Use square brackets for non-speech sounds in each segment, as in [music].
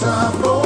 sabor.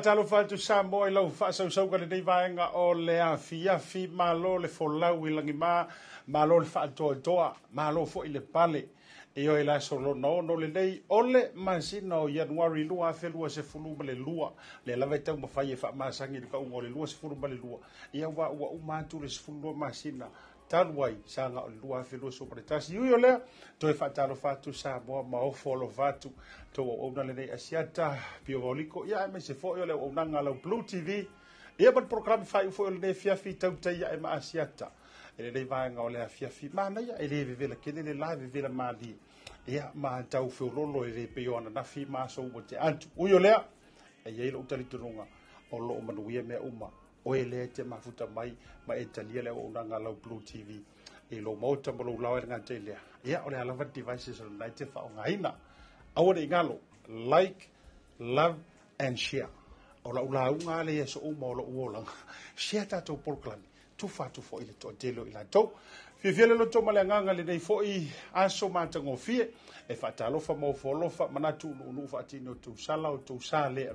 faatalofa atu sa moa i lau faasausauga lenei vaega o le afiafi malo le folau i lagimā malo le faatoatoa malo foʻi le pale io e la solona ono lenei o le masina o ianuari lua afelua sefulu ma le lua le lava i taumafai e faamasagi i le kauga o le lua sefulu ma le lua ia ua uauma atu le sefulu lua masina talu ai sa gaʻolelua afelua sopaletasi ui o lea toe faatalofa atu sa moa ma ofo alofa atu tou auauna lenei asiata pio vaoliko ia e maise foʻi o le auaunaga lau blue tv ia ma le prokalami faaiʻu foʻi o lenei fiafi tautaia e ma asiata e lelei vaega o le afiafi manaia e lē vevela kele le la vevela malie ia matau feulolo e lē pei e o ananafi masou ua te atu ui o lea e iai loʻu talitonuga o loo manuia mea uma o e te mafuta mai ma e talia le auaunaga lau blue tv i lou maota ma lou lao e lagatai e lea ia o le alava devices lanai te faaogāina aua le igalo like love and share o lau lauga a le ia e ma o loʻu olaga share tatou polokalami tufatu foʻi le toʻatele i latou fiafia le lotou ma le agaga lenei foʻi aso matagofie e faatalofa maofoalofa manatu unuunuu faatino tou sala o tou sa le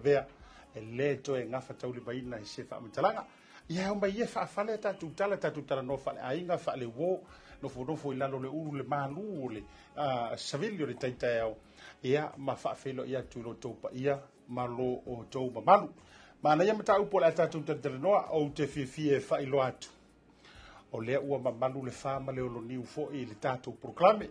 ele to e eh, ngafa tauli baina se faamatalaga ia o mai ia faafale tatutala tatutala no faaleaiga faaleuō nofonofo i lalo le ulu le malū ah, o le savili o le taitaeao ia ma faafeiloʻi atu i lotou paia ma lo o tou mamalu manaia mataupu o le a tatou talitalanoa ou te fiafia e faailoa atu o lea ua mamalu le fā ma le oloniu foʻi i le tatou proklame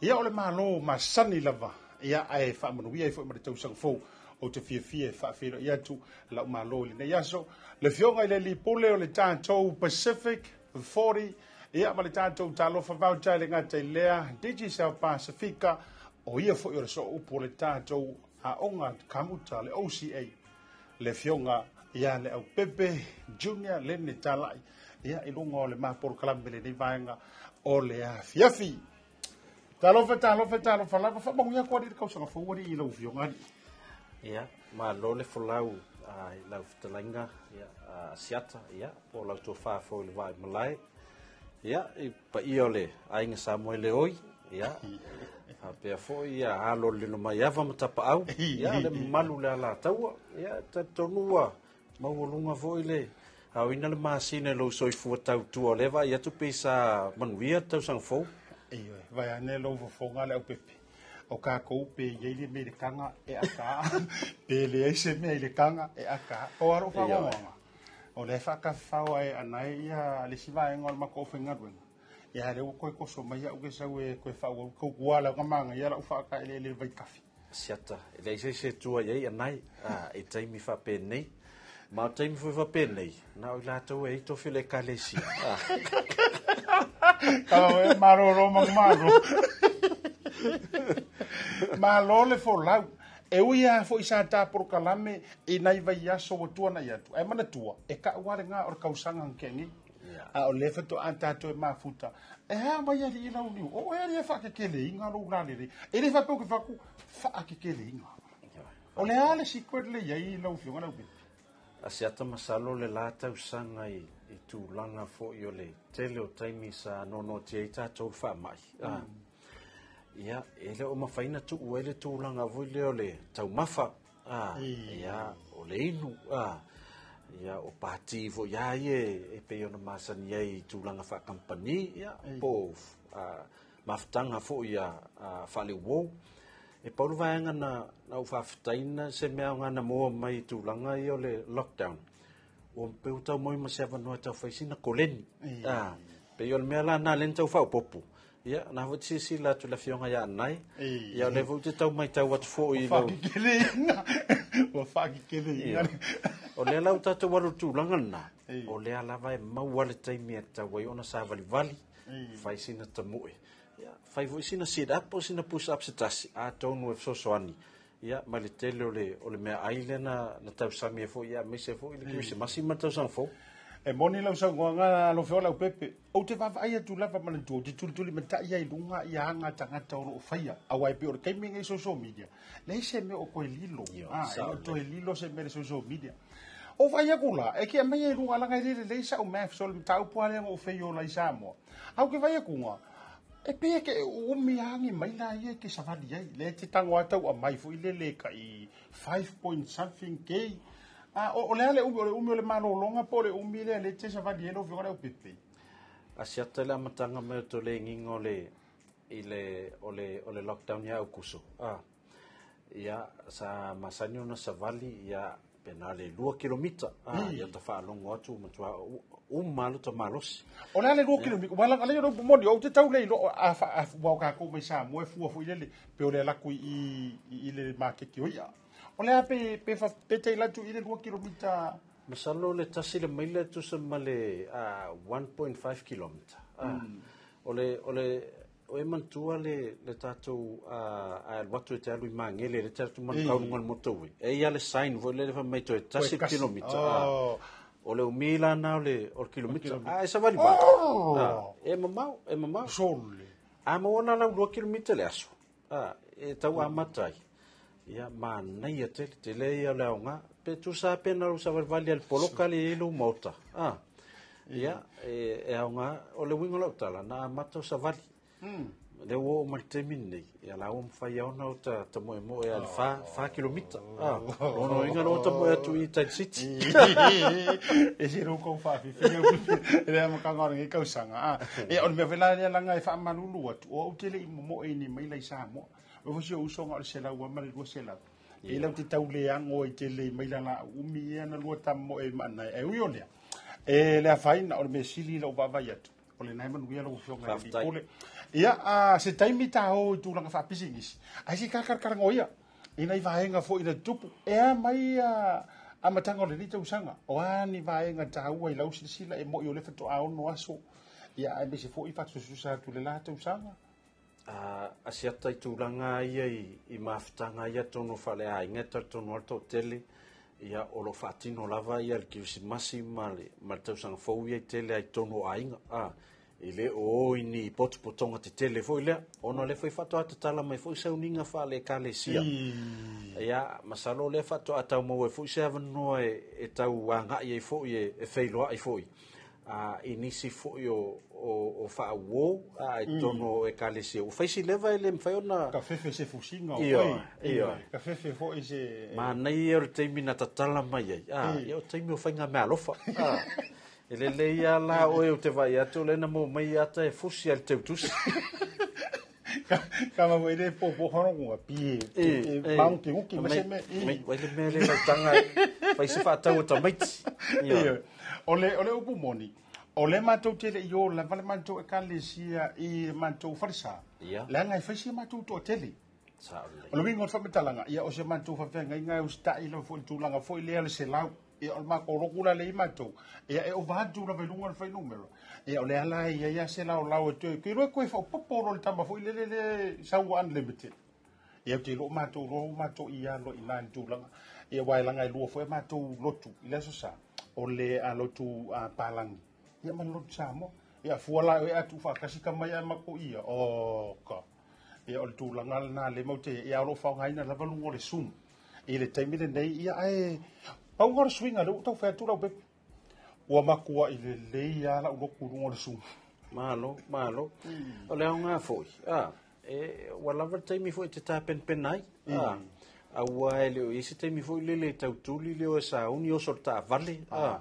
ia o le mālō masani lava ia ae faamanuia ai foʻi ma le tausaga fou o te fiafia e faafelo i atu lau malo i lenei aso le fioga i le lipule o le tatou pacific 40 ia ma le tatou talofa vauta i le gata i lea digi sao o ia foʻi o le soo o le tatou aʻoga kamuta le oca le fioga ia le au pepe junior lene talaʻi ia i luga o le mapolokalame lenei vaega o le afiafi talofa talofa talofa lava faamaguiako ali le kausaga fou ali i lau fioga Ia, ma lole fo lau a lau fitalanga a siata, ia, po lau tua wha fo ili wai malai. Ia, i pa i ole, a inga sa moe le oi, ia, [laughs] a pia fo i a alo le no mai ava matapa au, ia, le [laughs] malu le ala taua, ia, ta tonua, maua lunga fo ile, a wina le maasine lo soi fua tau tua leva, ia tu pisa manuia tau sang fo. Iwe, vai ane lo vofonga le au pepe o ka ko pe ye le me kanga e aka [laughs] pe le se me le kanga e aka o aro fa o ma o le fa ka fa o e ana ia le si va en ma ko fe nga ruen e ha o ko ko so ya ia o ke sa we fa o ko wala ka manga ia la fa ka e le le vai e e ka fi siata le se se tu ye ana e e tai mi fa pe nei Ma tei mi fwy fwy pen ni. Na o'i lato e i tofi le kalesi. Ah. Kawa e maro roma [laughs] maro. [laughs] ma lole fo lau e u ia fo isa ta por kalame e nai vai ia so tu na ia tu e mana tua. e ka wale nga or ka usanga ngeni a o lefa to anta to ma futa e ha ma ia ri lau ni o e ia fa e ke kele inga lo na ni ri e ri fa to ke fa ku fa ke kele inga o le ale si kwet le ia i lau fi ngana ubi a se ata masalo le la ta usanga i e tu langa fo i le tele o taimi sa nono no te eita tau fa mai ia e le o mafaina tuuai le tulaga avoi lea o le taumafa ia o le inu ia o pati foʻi ia ie e pei ona masani ai tulaga faakampani ia po mafutaga foʻi a faaleuou e paulu vaeaga na au faafetaina se mea ogana moa mai tulaga ia o le lockdown O peu taumoi ma se avanoa taufaisina koleni pei o le mea lana leni taufaaopopu ia na hawa tisi si la tu la fionga ya nai ia o levo te tau mai tau watu fuo i lo wafaki kele inga wafaki kele inga o lea lau tatu waru tu langa na o lea lava e mau wale taimi e tau wai ona sa vali vali fai sina tamue ia fai vui sina sit up o sina push up se tasi a tonu e fso soani ia ma le tele o le mea aile na tau sami e fuo ia mese fuo ili kiwisi masi ma tau sang fuo e moni lau saugaga alofeola au pepe ou te vavaai atu lava ma latua te tulituli matai ai luga ia aga tagata o loo faia auae pe o le kaimiga i social media leai se me o koe lilo ah, e o toe lilo se mea le social media o vai kula e ke mai e luga alaga i lele lei saʻu mea fesole mataupu a leaga o fei o lai sa moa au ke vai akuga e pea e ke umi agi mai la ia ke savali ai le te tago atau amai foʻi le le kaʻi five point something k a ah, o le le umi o le umi o le malo longa po le umi le le tsa va dielo vi ora upepe a siata le matanga me to le ngingo le ile ole lockdown ia ukuso ah ia sa masani ona savali ia pena le lua kilomita ia tafaalogo atu matua umalo tamalosi o e le a le lua kilomita ualagale lo moni ou te tau lei loo ua o kakou mai sa moe fua foʻi lele pe o le alaku i i le makeki o ia o le a pe pe fa pe te la tu ile ko kilomita masalo le tasi le mile tu se male a 1.5 kilomita o le o man tu ale le tato a a watu e te alu mangele le tato man ka un moto we e ia le sign vo le fa mai to tasi kilomita oh. o le mila na le o kilomita a e sa vali ba oh. e mama e mama sol a mo na na 2 kilomita le aso a e tau amatai ia manaia tele te te le aoga pe tusa pena lou savalivali al le poloka le iai lou maota ia e aoga o le uiga lao tala na amata o mm le wo ua oo malitaimi nnei ia la ua mafai aona o ta tamoemoe a le fa fa no onoiga loa tamoe atu i tile city e faafifiga lea makagaolegei kausaga e o le mea velalealaga e faamalulu atu o mo mo e ni mai sa mo o se o songa o se la wa mari wa se la e lau te tauleago i tele mai lagaumi ia na lua tamo e maanae ai ui o lea e le afaina o le mesili lau vaavai atu o lenai manuia lau fioga pole ia a se taimi tāo i tulaga faapisigisi ae se kalakalakalago ia inai vaega foʻi na tupu ea mai a amataga o lenei tausaga o ani vaega tāua i lau silasila e moʻi o le fetoaono aso ia ae maise foʻi faatusususa atu le la tausaga Ah, a se atai tūranga ia i, i mawhitanga ia tono whale a inga tau tono ato o tele ia o lo whātino lava ia le kiwisi masi ma le maritausanga fau ia i tele ai tono a inga a ah, i le o i ni potu potonga te tele fo i ono le fai whato ato tala mai fo i sa uninga whale ka le sia ia masalo le whato ato mau e se avanoa e, e tau a ngai e fo i e, e feiloa e fo i uh, inisi fo'i o, o, o fa'auō uh, mm. e tono mm. e kalesi ou faisi leva e le mafai ona ka fefe se fusiga ka fefe fo'i se manai ia e ole taimi na tatala mai ai ah, ia o taimi o faiga me alofa ah. e lele ia la oe o te vai atu na mo mai ata e fusi [laughs] e a le teutusi kama wei re po po hono ko pi e bang ki ki me me wei le me le tanga fai se fa ta o ta mai [laughs] Ole ole upu moni. Ole mato tele yo la vale mato e kalesia i mato farsa la ngai anga mato to mātou tō tele. O le wingo o whametalanga. Ia o se fa whawhenga i ngai o sta i lau fwoi tūlanga fo lea le se la e o le māko kula le mato mātou. e o vātu la vailunga le whai numero. e ole ala ia ya se o la o tue. Kei ro ko fo poporo le tamba fwoi le le le sawa unlimited. ya te lo mato ro mato i lo i lāni tūlanga. Ia wailanga i lua fwoi e mātou lotu. le so sa o le a lotu a palangi. ya ma lotu sa mo. Ia fua e atu fa kasi ka mai ama ko ia. O ka. Ia o le tūlanga na le maute. ya alo fao ngaina lava lungo le sum. Ia taimile nei. Ia ai e, Pau swing swinga to utau tu tūlau pepe. Ua makua ile le leia la ulo kurungo le sum. Malo, malo. Mm. ole le au ngā Ah. E, wa lava taimi fōi te tāpen penai. Ah. Mm. aua e leo ia taimi foʻi le le tautuli leo e sauni o so le taavale ah. ah,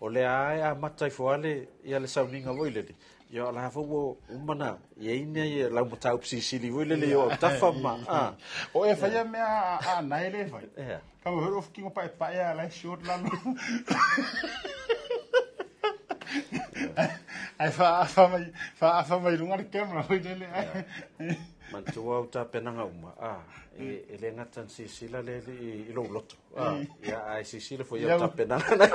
o le a e amata i foa ia le sauniga foʻi lele ia ala foʻu o umana iaina ia laumatau pisisili foʻi lele o autafa ma [laughs] ah. o e faia mea anae le fai eh. kamafelu o fukigo paepae a laisi o lalo [laughs] ai faafamai faafamailuga le kemra foʻi lele eh. man tu au ta penanga uma a ah, e, e le ngatan si si la le i lo lot ah, mm. [laughs] a ya ai si si le foi ta penanga na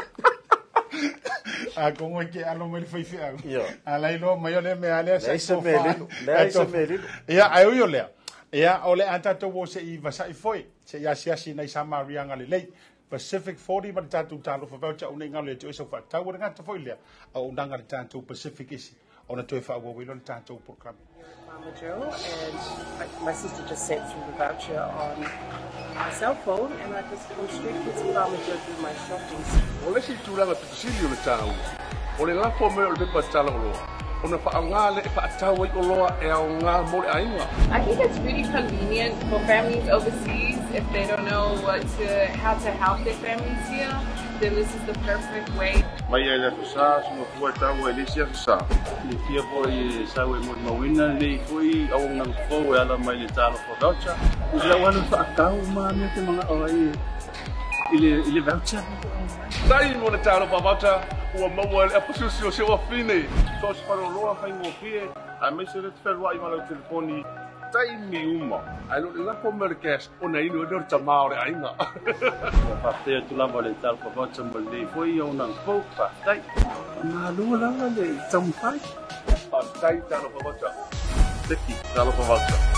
a como é que a lo mel foi fiago a lei no maio le me ale se se me le le se me le ya ai o yo le ya ole anta to wo se i vasa i foi se ya si si na sama rianga le le Pacific 40 but that to talo for voucher only ngale to so fat tawo ngat to foi le au ndanga to Pacific isi i lona tātou program. Mama Joe, and my sister just sent through the voucher on my cell phone, and I just straight to Mama through my shopping. tūlanga I think it's really convenient for families overseas if they don't know what to, how to help their families here then this is the perfect way. Maya la Susá, somos fuerte the Alicia Susá. Le tia foi sawe mo mawina ni foi au na ko we ala mai le talo fo voucher. Ila wana fa akau ma me te manga oi. Ile ile voucher. Sai mo le talo pa voucher ua maua le apasiosioseoa fine so se paloloa faigoafie ae maise le tefealoaʻi ma lau telefoni tai mi uma. Ai lo la po merkes ona i lo dor tama ore ai na. Ko pa te tu la mole tal ko va tama le fo i ona po pa tai. Ma lo la le tama pa. Pa tai talo ko va tama. Teki talo ko va tama.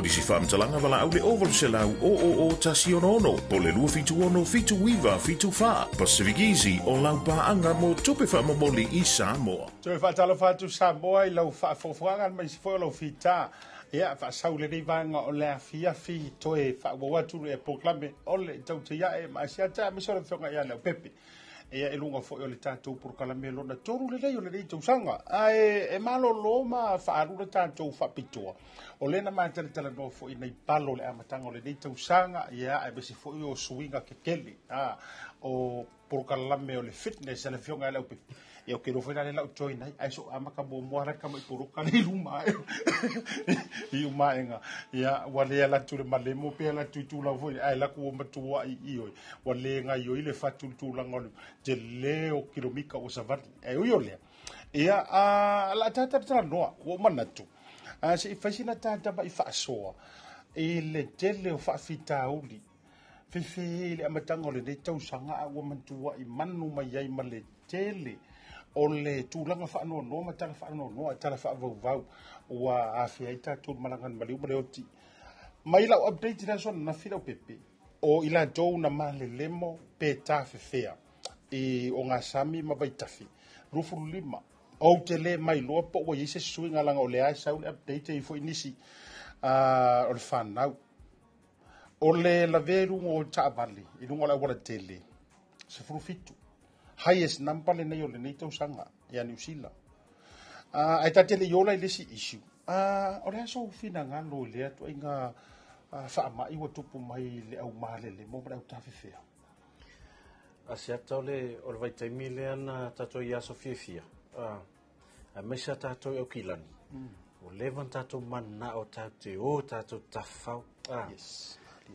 polisi faamatalaga valaau le ova selau o o o tasionono po le 2767 pacific easy o lau laupaaga mo tupe faamomoli i samoa toe faatalofa atu samoa i lau faafoafoaga le maisi foi o lau fitā ia faasau lenei vaega o le afiafi toe faauau atu le proklame o le tautai ae e, ma asia ta miso le feoga ia le au pepe ia e luga foʻi o le tatou polokalame lona tolu lelei o lelei tausaga ae e malōlō ma faalula tatou faapitoa o lē na matalatalanoa foʻi nei palo le amataga o lenei tausaga ia e masi foʻi o suiga kekeli a ah, o polokalame o le fitness a le fioga e le aupepi ia [laughs] eh. [laughs] o kelo eh, fela le lau toina ai so ama ka momoara ka mai poroka le luma i o maenga ia ua lea latu le malemo pea la tuitula foi ae laku o matua ai i oi ua lē gai oi le fatulutulaga o le o lē o kilomika o savani e oi o lea ia a la tatata talanoa kua manatu a seʻi faisina tatama i faasoa e le tele o faafitauli fefē i le amataga o lenei sanga a ua matuaʻi manu mai ai ma le tele o le tulaga faanoanoa ma tala faanoanoa e tala faavauvau ua afea ai tatou malagani ma leu ma le oti mai lau update la sona na filau pepe o i latou na malelemo pe tafefea i o gasami ma vaitafi lufululima ou te lē mailoa po ua iai se susuiga alaga o le e sau le update ai foʻi nisi o le fanau o le lave luga o taavale i luga o le auala tele sefulufitu highest number lenei o lenei tausaga ia new zealand uh, ai tatia le'i ola i lesi issue uh, ah, o le aso finagalo i lea tuaiga uh, fa'ama'i ua tupu mai le aumalelemo ma le autafefea asiata o le o le vaitaimi lea na tatou ia aso fiafia ae ah, maisa tatou au e kilani o mm. leva na tatou manao tau te o tatou tafau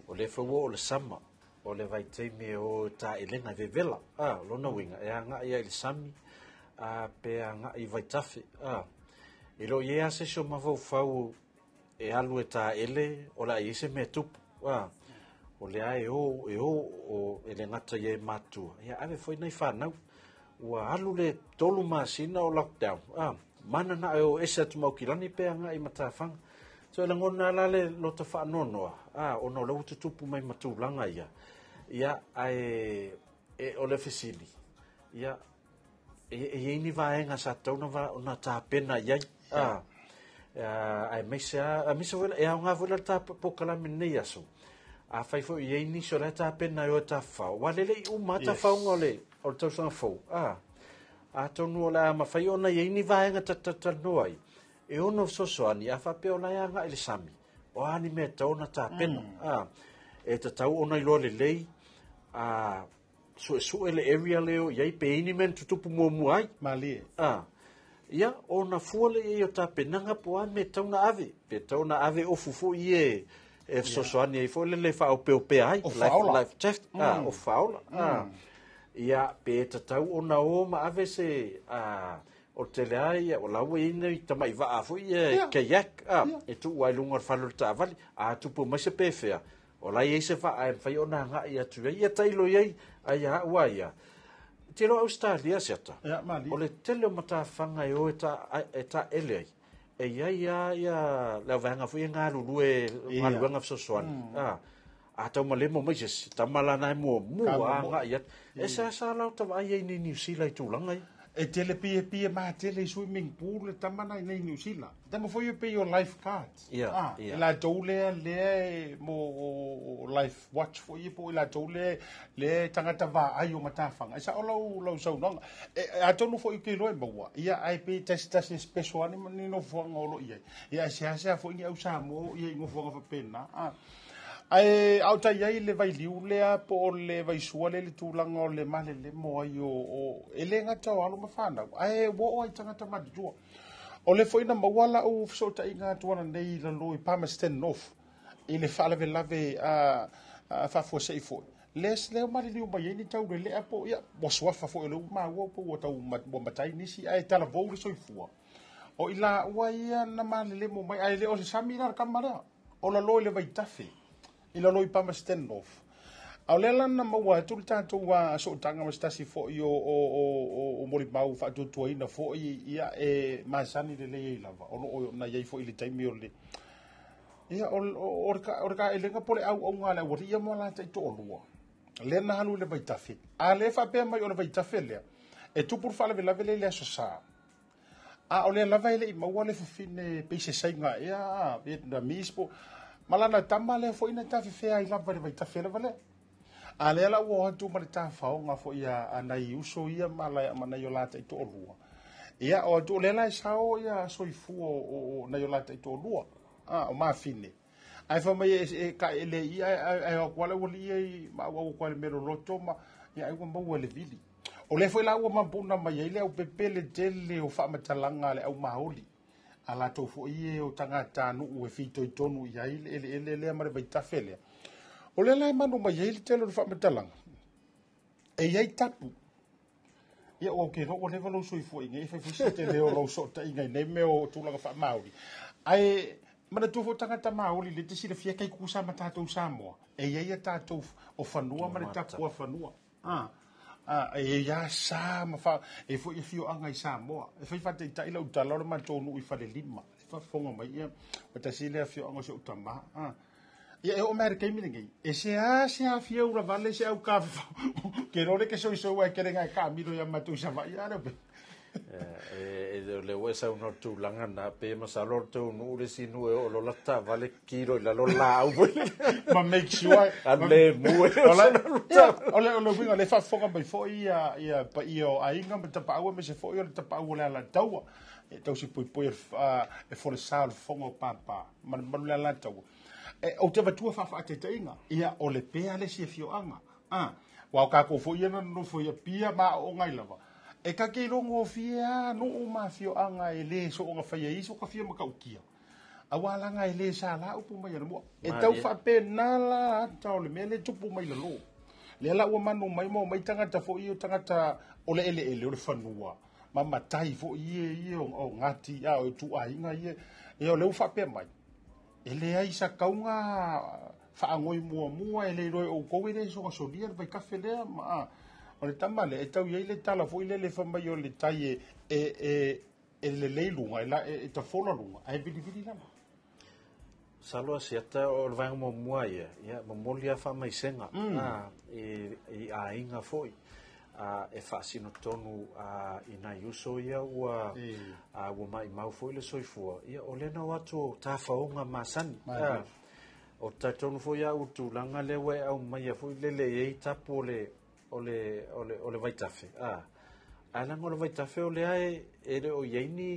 o le faua o le sama o le vaitaime o taʻilega ah, e vevela a lona uiga e anga ai le sami a pe agaʻi vaitafe a ah. i loo iai a se so mafaufau e alu e taʻele ah. o le aiai se oh, mea oh, tupu a o le a e ō e ō o e le gata iai matua ia ave foi nai o ua alu le tolu masina o lockdown a mana mananaʻe o ese atu maukilani pe agaʻi matafaga so e le gona ala le lota faanoanoa a ona o lau tutupu mai langa ia yeah ia ae e ole fesili ia e e ni vai nga sa tau na na ta pena ah, ia a a mesa a mesa vela e a nga vela ta po kala mene ia so a fai fo ia ni so la ta pena o ta fa wa le le u mata fa o le o tau sa fo ah, a a tau no la ma fai ona ia ni vai nga ta ta ta noi e ono so so ani a fa pe ona ia nga ele sami o ani me tau na ta pena mm. a ah, e tau ona i lo a ah, so so ele area leo yai peini men tutupu mo muai mali ah ya ona fuole e o tape nanga po me tauna ave pe tauna ave o fufu ie e so e so ani fo le le fa o pe mm. ah, o pe ai life life chest ah a o faula mm. a ia pe tatau ona o ma ave se ah o te lea ia o lau e ina i tamai va a fo ie yeah. ke yak a ah, e tu uai lungor falur ta avali a tupu mase pe o lai e se faa e mwhai o nga nga i atu e ia tailo iei a ia haua ia. Te roa Australia se Ia, mali. O le tele o mata whanga e o e ta, e ta ele ai. E ia ia ia leo vanga fwe ngā lulu e ngā luanga fso soan. Mm. Ah. A tau ma lemo mai se, tamala nai mua mua a ngā iat. E sa sa lau tawa ai ei ni New Zealand tūlanga ia e tele pia pia ma tele i sui ming pūle tamana i nei New Zealand. Tama fwoi upe your life card. Ia, yeah, ah, ia. Yeah. La tau lea lea e mo o, o life watch fwoi upo e i e la tau lea lea tangata wā ai o matafanga. Isa o lau lau sau nonga. E, a tonu fwoi upe loe maua. Ia ai pe tasi tasi ni special ni no fwanga olo iai. Ia se a se a fwoi ngi au sa mo iai ngu fwanga fwa pena. Ah. ae au taiai le vailiu lea po o le vaisua le le tulaga o le malelemo ai o o e lē gata o alo mafanau ae ua o ai tagata malilua o le foʻi na maua laʻu fesootaʻiga atu ana nei laloi palmerston north i le faalavelave a faafuaseʻi foʻi e le se lea maliliu mai ai ni taulelea po ia ua suafa foʻi e o le umaua po ua tau ua matai nisi ae talavou le soifua o i la ia na malelemo mai ae lē o le sami la lea o laloi le vaitafe i laloi pa ma stand off ao lea lana maua e tulu tatou a soʻotaga ma se tasi foʻi o o o o molimau faatuatuaina foʻi ia e masani lelei ai lava o loo ona iai foʻi le taimi o le ia o e le kaelega po le auauga a le aualia ma la taʻitoʻalua lea na halu i le vaitafe a lē faapea mai o le vaitafe lea e tupu le faalavelave lei le asosā a o lea lava e leʻi maua le fafine peisesaiga ea vietnamis po malana tama le ina na tafefea ai lava le vaitafea lava lea a ale la ua atu ma le tafaoga foʻi ana anai uso ia mala amanai o la taʻitoʻalua ia o atu o la e sao ia fu o nai o la taʻitoʻalua o mafine ai fo mai e, e, e kae leia ae akua le e, ua liia i maauau koa lo to ma ia ai ua maua le vili o le fo la bu na mai ai le au pepele tele o faamatalaga le au maoli ala latou foʻi e o tagata nuu e fito i ai leeleele lea ma le vaitafe lea o lea lae mano mai ai le tele o le faamatalaga e, e iai tapu ia ua okenoo o leva lou soifuaiga e faifusitele o lou sootaʻigai nei me o tulaga faamaoli ae manatua fo tagata maoli le te silafia kai kusa mata tatou samoa e iai a tatou o fanua ma ta tapu a fanua ah. Ah, e ya sa ma fa e fo e fio anga i sa mo e fa te tai lo ta lo ma tonu i fa le lima e fa fonga mai e ma ta si le fio anga so ta ma a ah. ya e o mer ke mi ngai e se a se a fio ura vale se au [laughs] ka ke ro le ke so so wa ke renga ka mi lo ya ma tu sa va ya le e le wesa un uno tu langa na pe ma sa lor te unu ure si nu e o lo lata vale kiro i la lo la [laughs] ma make sure [laughs] a e le mue o sa na ruta o le o le winga le fa fonga mai fo i a pa i o a inga me tapa aua me se fo i o le tapa aua le ala taua e tau si pui pui e fo le sa o le fonga pa pa ma le ala taua e o te vatua fa fa te inga i a o le pe a le si e fio anga a Wau kako fo iena no fo ia pia ma o ngai lava e ka ke rongo o fie ah, no o ma fio anga e le so o nga faya iso ka fie maka ukia. A wala nga e le sa la upo mai mo E tau fa pe nala tau le mele tupu mai lo Le ala ua manu mai mo mai tangata fo iyo tangata ole ele ele ole fanua. Mama tai fo iye iye o ngati a o tu a inga iye. E o le ufa pe mai. E le a isa kaunga fa ngoi mua mua e le roi o kowere so ka so dier vai kafe ma maa o le tamale e tau iai le tala foʻi le le faamai o le tai e e e e le lei luga e la e, e tafola luga ae vilivili lava saloa siata o le vaega muamua ia ia momoli a faamaisega ai mm. i aiga foʻi a e, e fasi e no tonu a ina iuso ia ua a mai mau foʻi le soifua ia ole na o atu tafaoga masani o tatonu foʻi a utulaga lea ua e aumaia foʻi leleiai tapu o tapole ole ole ole vai tafe a ah. ala ngolo vai tafe ole ai ele o yaini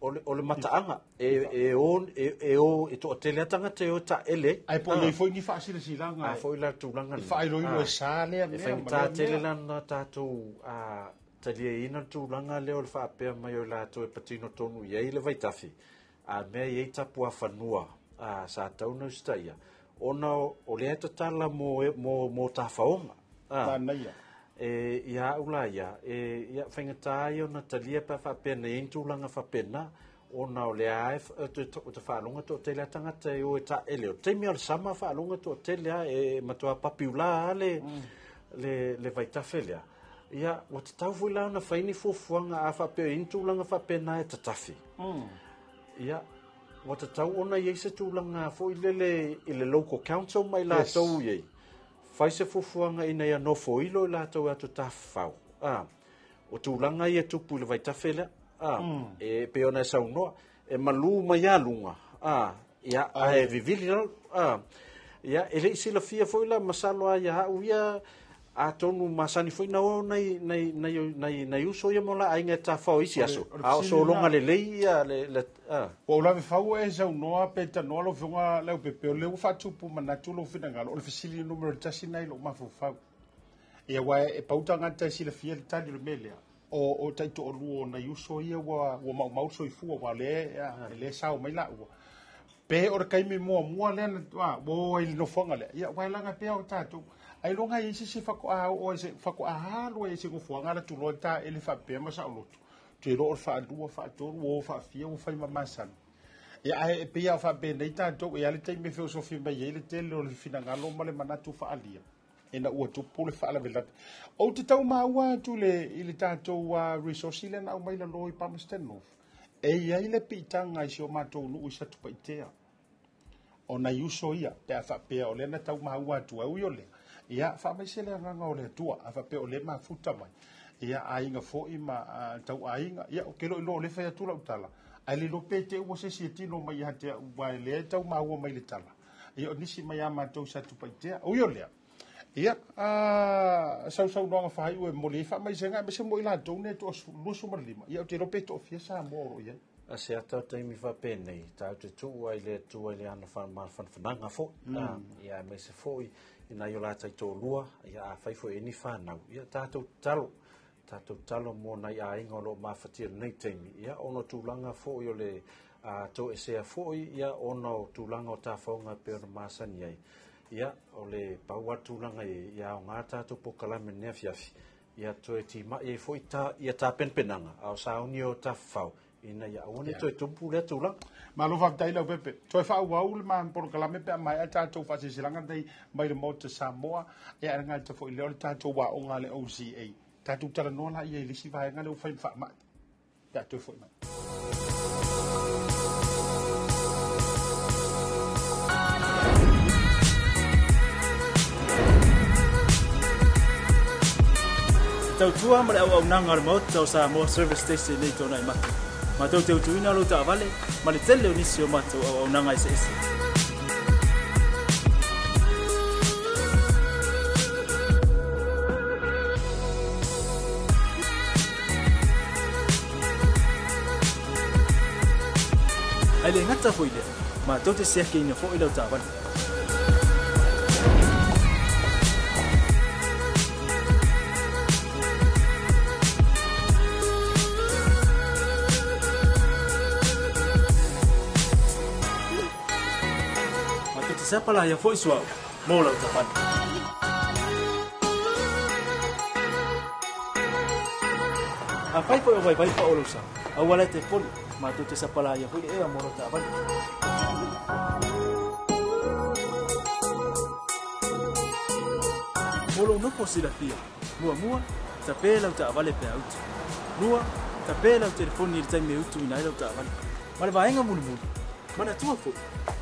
ole ole mataanga e e on e o e, e, e to tele tanga te o ta ele ai po le foi ni fasi le silanga ai foi la tu langa ni fai roi le sale a me fai ta tele lan na ta to a tele e ina tu langa le ol fa pe mai o la to e patino tonu ye le vai tafi a me ye ta po fa nua a sa ta no stai ona ole ta la mo e, mo mo ta Ah. tānaia. E, ia ula ia, e, ia whaingatā o na talia pa whapena, e ntūlanga whapena, o na o lea e te whaalunga tō te lea tangata i e o e ta ele o te mea le sama whaalunga tō te lea e matua papiula le, mm. le, le vaitafe lea. Ia, o te tau fwila na whaini fufuanga a whapeo e ntūlanga whapena e tatafi. Mm. Ia, o te tau ona i eise tūlanga fwile le, le local council mai la yes. tau iei faise fufuanga ina ya nofo ilo la to ya tafau ah o tu langa ya e tu pul vai tafela ah hmm. e pe ona sa uno e, e malu ma ya lunga ah ya a e vivil ah ya ele sila fia foi la masalo ya uia a tonu masani foi na ona nai nai nai nai nai uso ye mola ai nga ta fo isi aso a so longa le le a o ola fa o e sa no a pe ta no lo fo nga le pe pe le fa tu pu mana tu lo fina nga lo le fisili numero ta si nai lo ma fo fa e wa e pa uta nga ta si le fiel ta di le mele o o ta to o ruo na uso ye wa wa ma ma uso i fu wa le le sa o mai la o pe or kai mi mo mo le na wa bo i no fo nga le ya wa la nga pe o ta tu ai longa i e se se fako a o e se fako a lo e se ko nga la tulo e ta le fa pe ma sa lo tu lo fa du fa to o fa fi o fa ma masan ya ai e pe fa be nei ta to ya le te me fi ba ye le tele o le fina lo ma le mana tu fa alia o tu pu le la velat te tau wa tu le i le to wa resource o lena aumai lo i no e iai le piitaga i seo matou i ona i uso ia pe fa pe o tau wa tu a u yo le ia faamaiselea o le atua ae faapea o le mafutamai ia aiga foʻi ma tauaiga ia o keloilo o le fai atu laʻutala a le lope te ua sesie tino mai iā te aʻu tau lea taumaua mai le tala ia o nisi mai a matou sa tupaitea o ia o lea ia sausaunoaga fahai ue mo leai faamaisega e se mo i latou ne lima ia o te lope toʻafia sa moa o loʻi ai ase ata taimi faapenei tau te tuu ai le atua i le ana mafanaga foʻi ia e maise foʻi ina yola la tai tolua ya fai fo eni fa na ya ta to talo ta to talo mo na ya ingolo ma fati nei temi ya ono tu langa fo yo le a to ese a fo ya ono tu langa ta e, fo nga per masan ye ya ole pa wa tu langa ya nga ta to pokala me ne fia ya to eti ma ye fo ta ya ta pen penanga au sa unio ta fao ina e ya one to to pure to la ma lo fa dai la pepe to fa wa ul por kala me pe ma ta to fa si langa dai mai mo to sa mo ya nga to fo le ta to wa nga le oca ta tu tra no la ye le si va nga le fa fa ma ya to fo ma Tau tua mara au au nangar mauta o sa Moa Service Station ni tōna i mati. matou te utuina o lou taavale ma le tele o nisi o matou auaunaga ese ese ai le gata foi lea matou te seakeina foʻi lau taavale sepa la ia foi sua mola ta pan a fai foi vai vai paulo sa a wala te pon ma tu te sepa la ia foi e a mola ta pan Olo no po sila fia. Mua mua, ta pēla uta avale pē autu. Mua, ta pēla u telefoni ili taimi e utu ina ila uta avale. Mare vaenga mulu mulu mana tua fu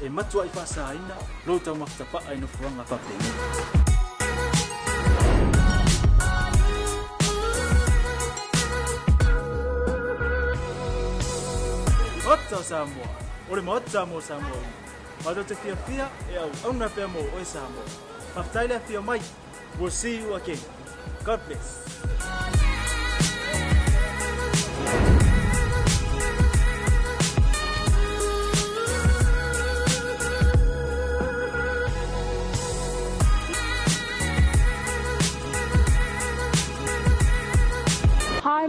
e matua i fasa aina lo tau makita pa aina furanga pape ina Ota o Samoa, ore ma ota mo Samoa ina Mato te fia fia e au auna pe mo oe Samoa Paftaila fia mai, we'll see you again God bless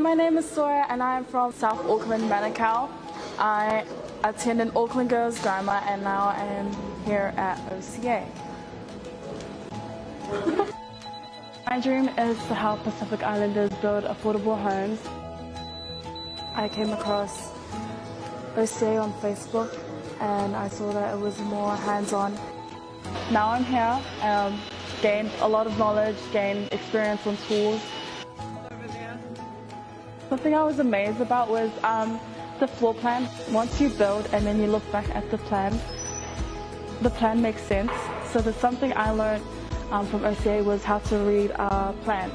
my name is Sora and I'm from South Auckland, Manukau. I attended Auckland Girls Grammar and now I am here at OCA. [laughs] my dream is to help Pacific Islanders build affordable homes. I came across OCA on Facebook and I saw that it was more hands-on. Now I'm here, um, gained a lot of knowledge, gained experience on tools, Something I was amazed about was um, the floor plan. Once you build and then you look back at the plan, the plan makes sense. So the something I learned um, from OCA was how to read a uh, plan.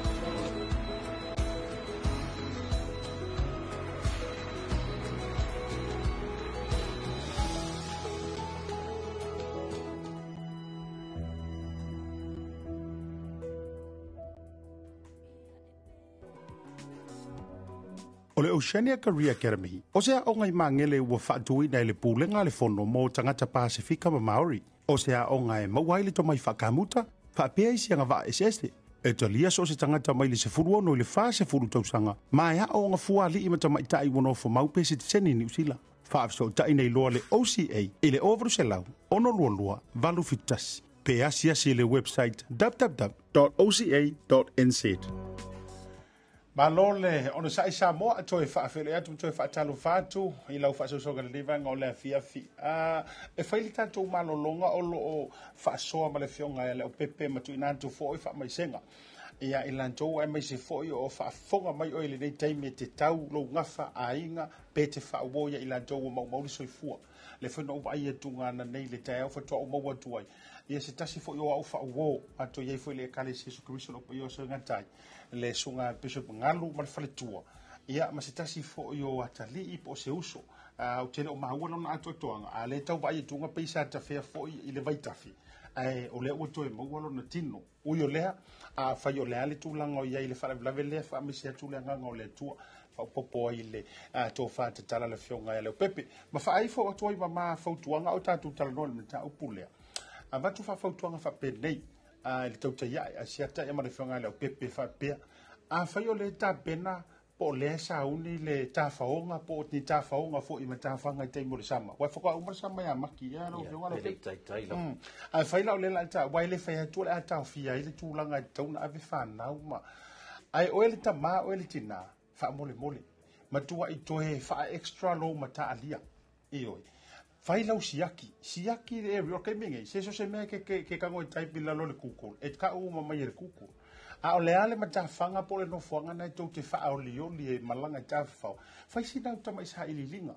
o le Oceania Career Academy. O sea, o ngai mangele ua whaatui nei le pūlenga le fono mō tangata Pasifika ma Māori. O sea, o ngai mawai le tomai whakamuta, whaapea isi anga wa SS. E to lia so se tangata mai le sefuru ono i le wha sefuru tausanga. Ma ea o nga fua li ima mai tai wano fo maupe se te teni ni usila. Whaap so tai nei loa le OCA i le ovaru se lau, ono lua lua, valu fitas. Pea si le website www.oca.nz. www.oca.nz. malole ona saʻisa moa atoe faafele atu matoe faatalofa atu i lau faasausaga le livaga o le afiafi e fai le tatou malologa o loo faasoa ma le fioga e le o pepe ma tuuina atu foʻi faamaisega ia i latou ae maise foʻi o faafofoga mai oe lenei taimi e tetau lou gafa aiga pe te faauō ia i latou o maumau le soifua le fainau vaai atuga e nei le taeao fatoa o mau atu ai ia se tasi foʻi o aʻu faauō atoiai foʻi le ekalesi jesu keriso lou paia o soigata ai le suga bishop galu ma le faletua ia ma se tasi foʻi o atalii po o se uso au tele o maua lona atoatoaga a lē tauva'ai atuga e pei sa tafea foʻi i le vaitafi ae o lea ua toe maua lona tino ui o lea a fai o lea le tulaga o iai le faalavelave lea faamaisi atu le agaga o le atua faupopo ai le atou tala le feoga ya e le pepe ma faai fou atu ai mamā fautuaga o tala no le mataupu lea a matu faafautuaga faapenei a le tauta iai asiata ia malefeoga leao pepe faapea afai o le tapena po le sa uni le ta faonga po ti ta faonga fo i mata fanga te mo sama wa fo ka umar sama ya maki ya lo lo lo a fai la le la ta wa le fai tu la ta fi ya le tu la nga ta una ave fa na ai o le ta ma o le tina fa mo le mo ma tu wa i to he fa extra lo mata alia i oi fai lau siaki. Siaki de every, ok, mingi, se so se mea ke, ke, ke kango i taipi lalo le kuku, e ka u mama i le kuku. A o le ale ma tafanga po le nofuanga na i tau te faa o lioli e malanga i tafau. Fai si nau tama isa ili linga.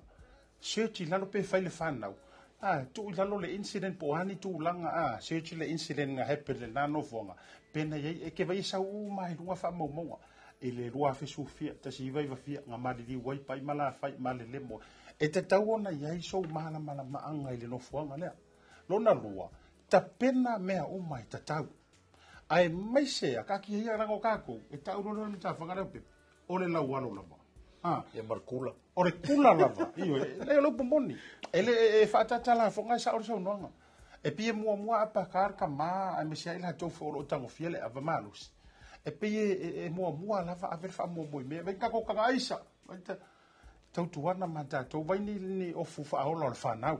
Searchi lalo pe fai le whanau. Ah, tu i lalo le incident po hani tu ulanga, ah, searchi le incident nga hepe le nā nofuanga. Pena yei, e ke vai isa u mai runga faa maumonga. E le rua fesu fia, tasi iwa iwa fia, ngamari li waipai, malafai, malelemo. Ngamari li waipai, malelemo e te tau ona i aiso mana mana maanga i le nofuanga lea. Lona lua, ta pena mea uma i tatau. Ai mai se a kaki hia rango kako, e tau rono ni ta whangareo pe, o le lau alo lava. Ha. E mar kula. O le kula lava, iyo, e lo lupo moni. E le e whaatata la whonga i sa ori sau noanga. E pie mua mua apa ka maa, ai me se aile ha tofu oro tango fiele a vamalus. E pie e, e mua mua lava, a verfa mua mua mea, me kako kanga aisa. Aita, tautu ana ma tatou vai nei ofu faaola o le fanau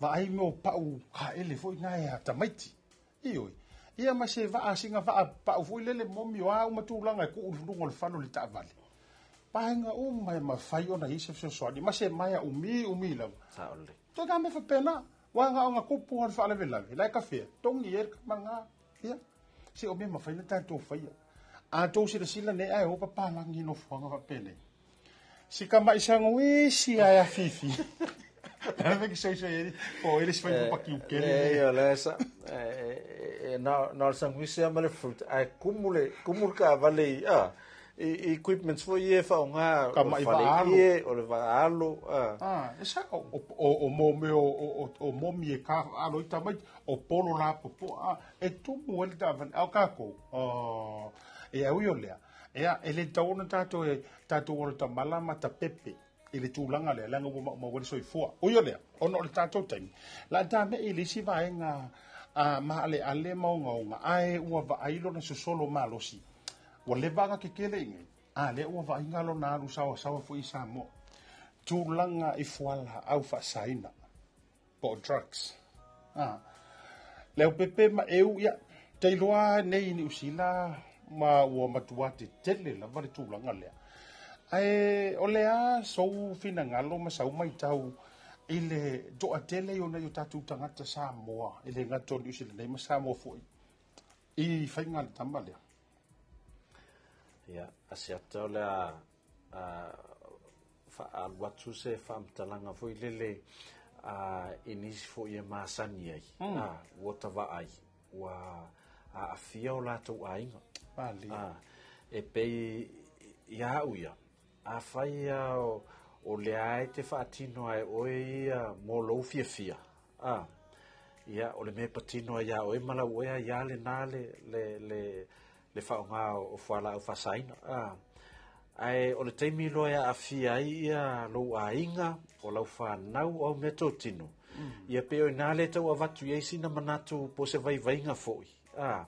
vaai mo pa'u kaele fo'i na e atamaiti ioi ia ma se va'asiga va'apa'u fo'i lele momi o a e ku'u o le falo le ta'avale paega uma e mafai ona isa fesoasoani ma se mae aumi umi lava toe me fapena uagaoga kupu o le faalavelave lae kafea togi e kamagā ia se o mea mafai le tatou faia atou silasila ne ae o papalagi nofuaga faapelei Si kama isang wishi ay afifi. Ela [laughs] vem que seja ele. Pô, eles fazem é, um pouquinho que É, né? olha essa. Na na sanguíse é male fruit. Ai cumule, cumulca vale. Ah. E equipments foi ah, e fa unha kama i vaalo. E o le vaalo. Ah. Ah, essa o o o momi o o momi e ka alo i tamai o polo lá po. Ah, é tá é ah, e tu mo ele tava ao caco. Ah. E aí o lea. ea e le tau ona tatou e tatou o le tamala ma tapepe i le tulaga lea laga ua maua le soifua uio lea ona o le tatou taimi la tameʻi i e le isi vaega a maaleale maogaoga ae ua vaai lona sosolo malosi ua leva agakekeleʻiga a lea ua vaaiga lona alu saoasaoa foʻi i samoa tulaga i e fuala au faasaina po o drugs a ah. le pepe ma eu ia tailoa nei niusila ma ua matua te tele lava le tulaga ai ae o lea sou finagalo ma saumaitau i le toʻatele i ona i o tatou tagata sa moa ile le gata o niusi lenei ma sa moa foʻi i faiga le tama lea a ase ata o lea faaalu atu se faamatalaga foʻi lele a e nisi foʻi e masani ai ua hmm. tavaa ai wa a afia o lātou ainga. Pāli. E pe i auia. A whai a o, o lea e te whaatino ai oe i a mō lou fia fia. A. Ia, o le mea patino ai a oe mala oe a ia le nāle le, le, le whaonga o, o whala o whasaina. A. Ai, o le teimi loa a afia i a lou a inga o lau whanau au mea tō tino. Mm. Ia pe oi nāle tau a vatu iei sina manatu po se vai vainga fo'i. i a ah,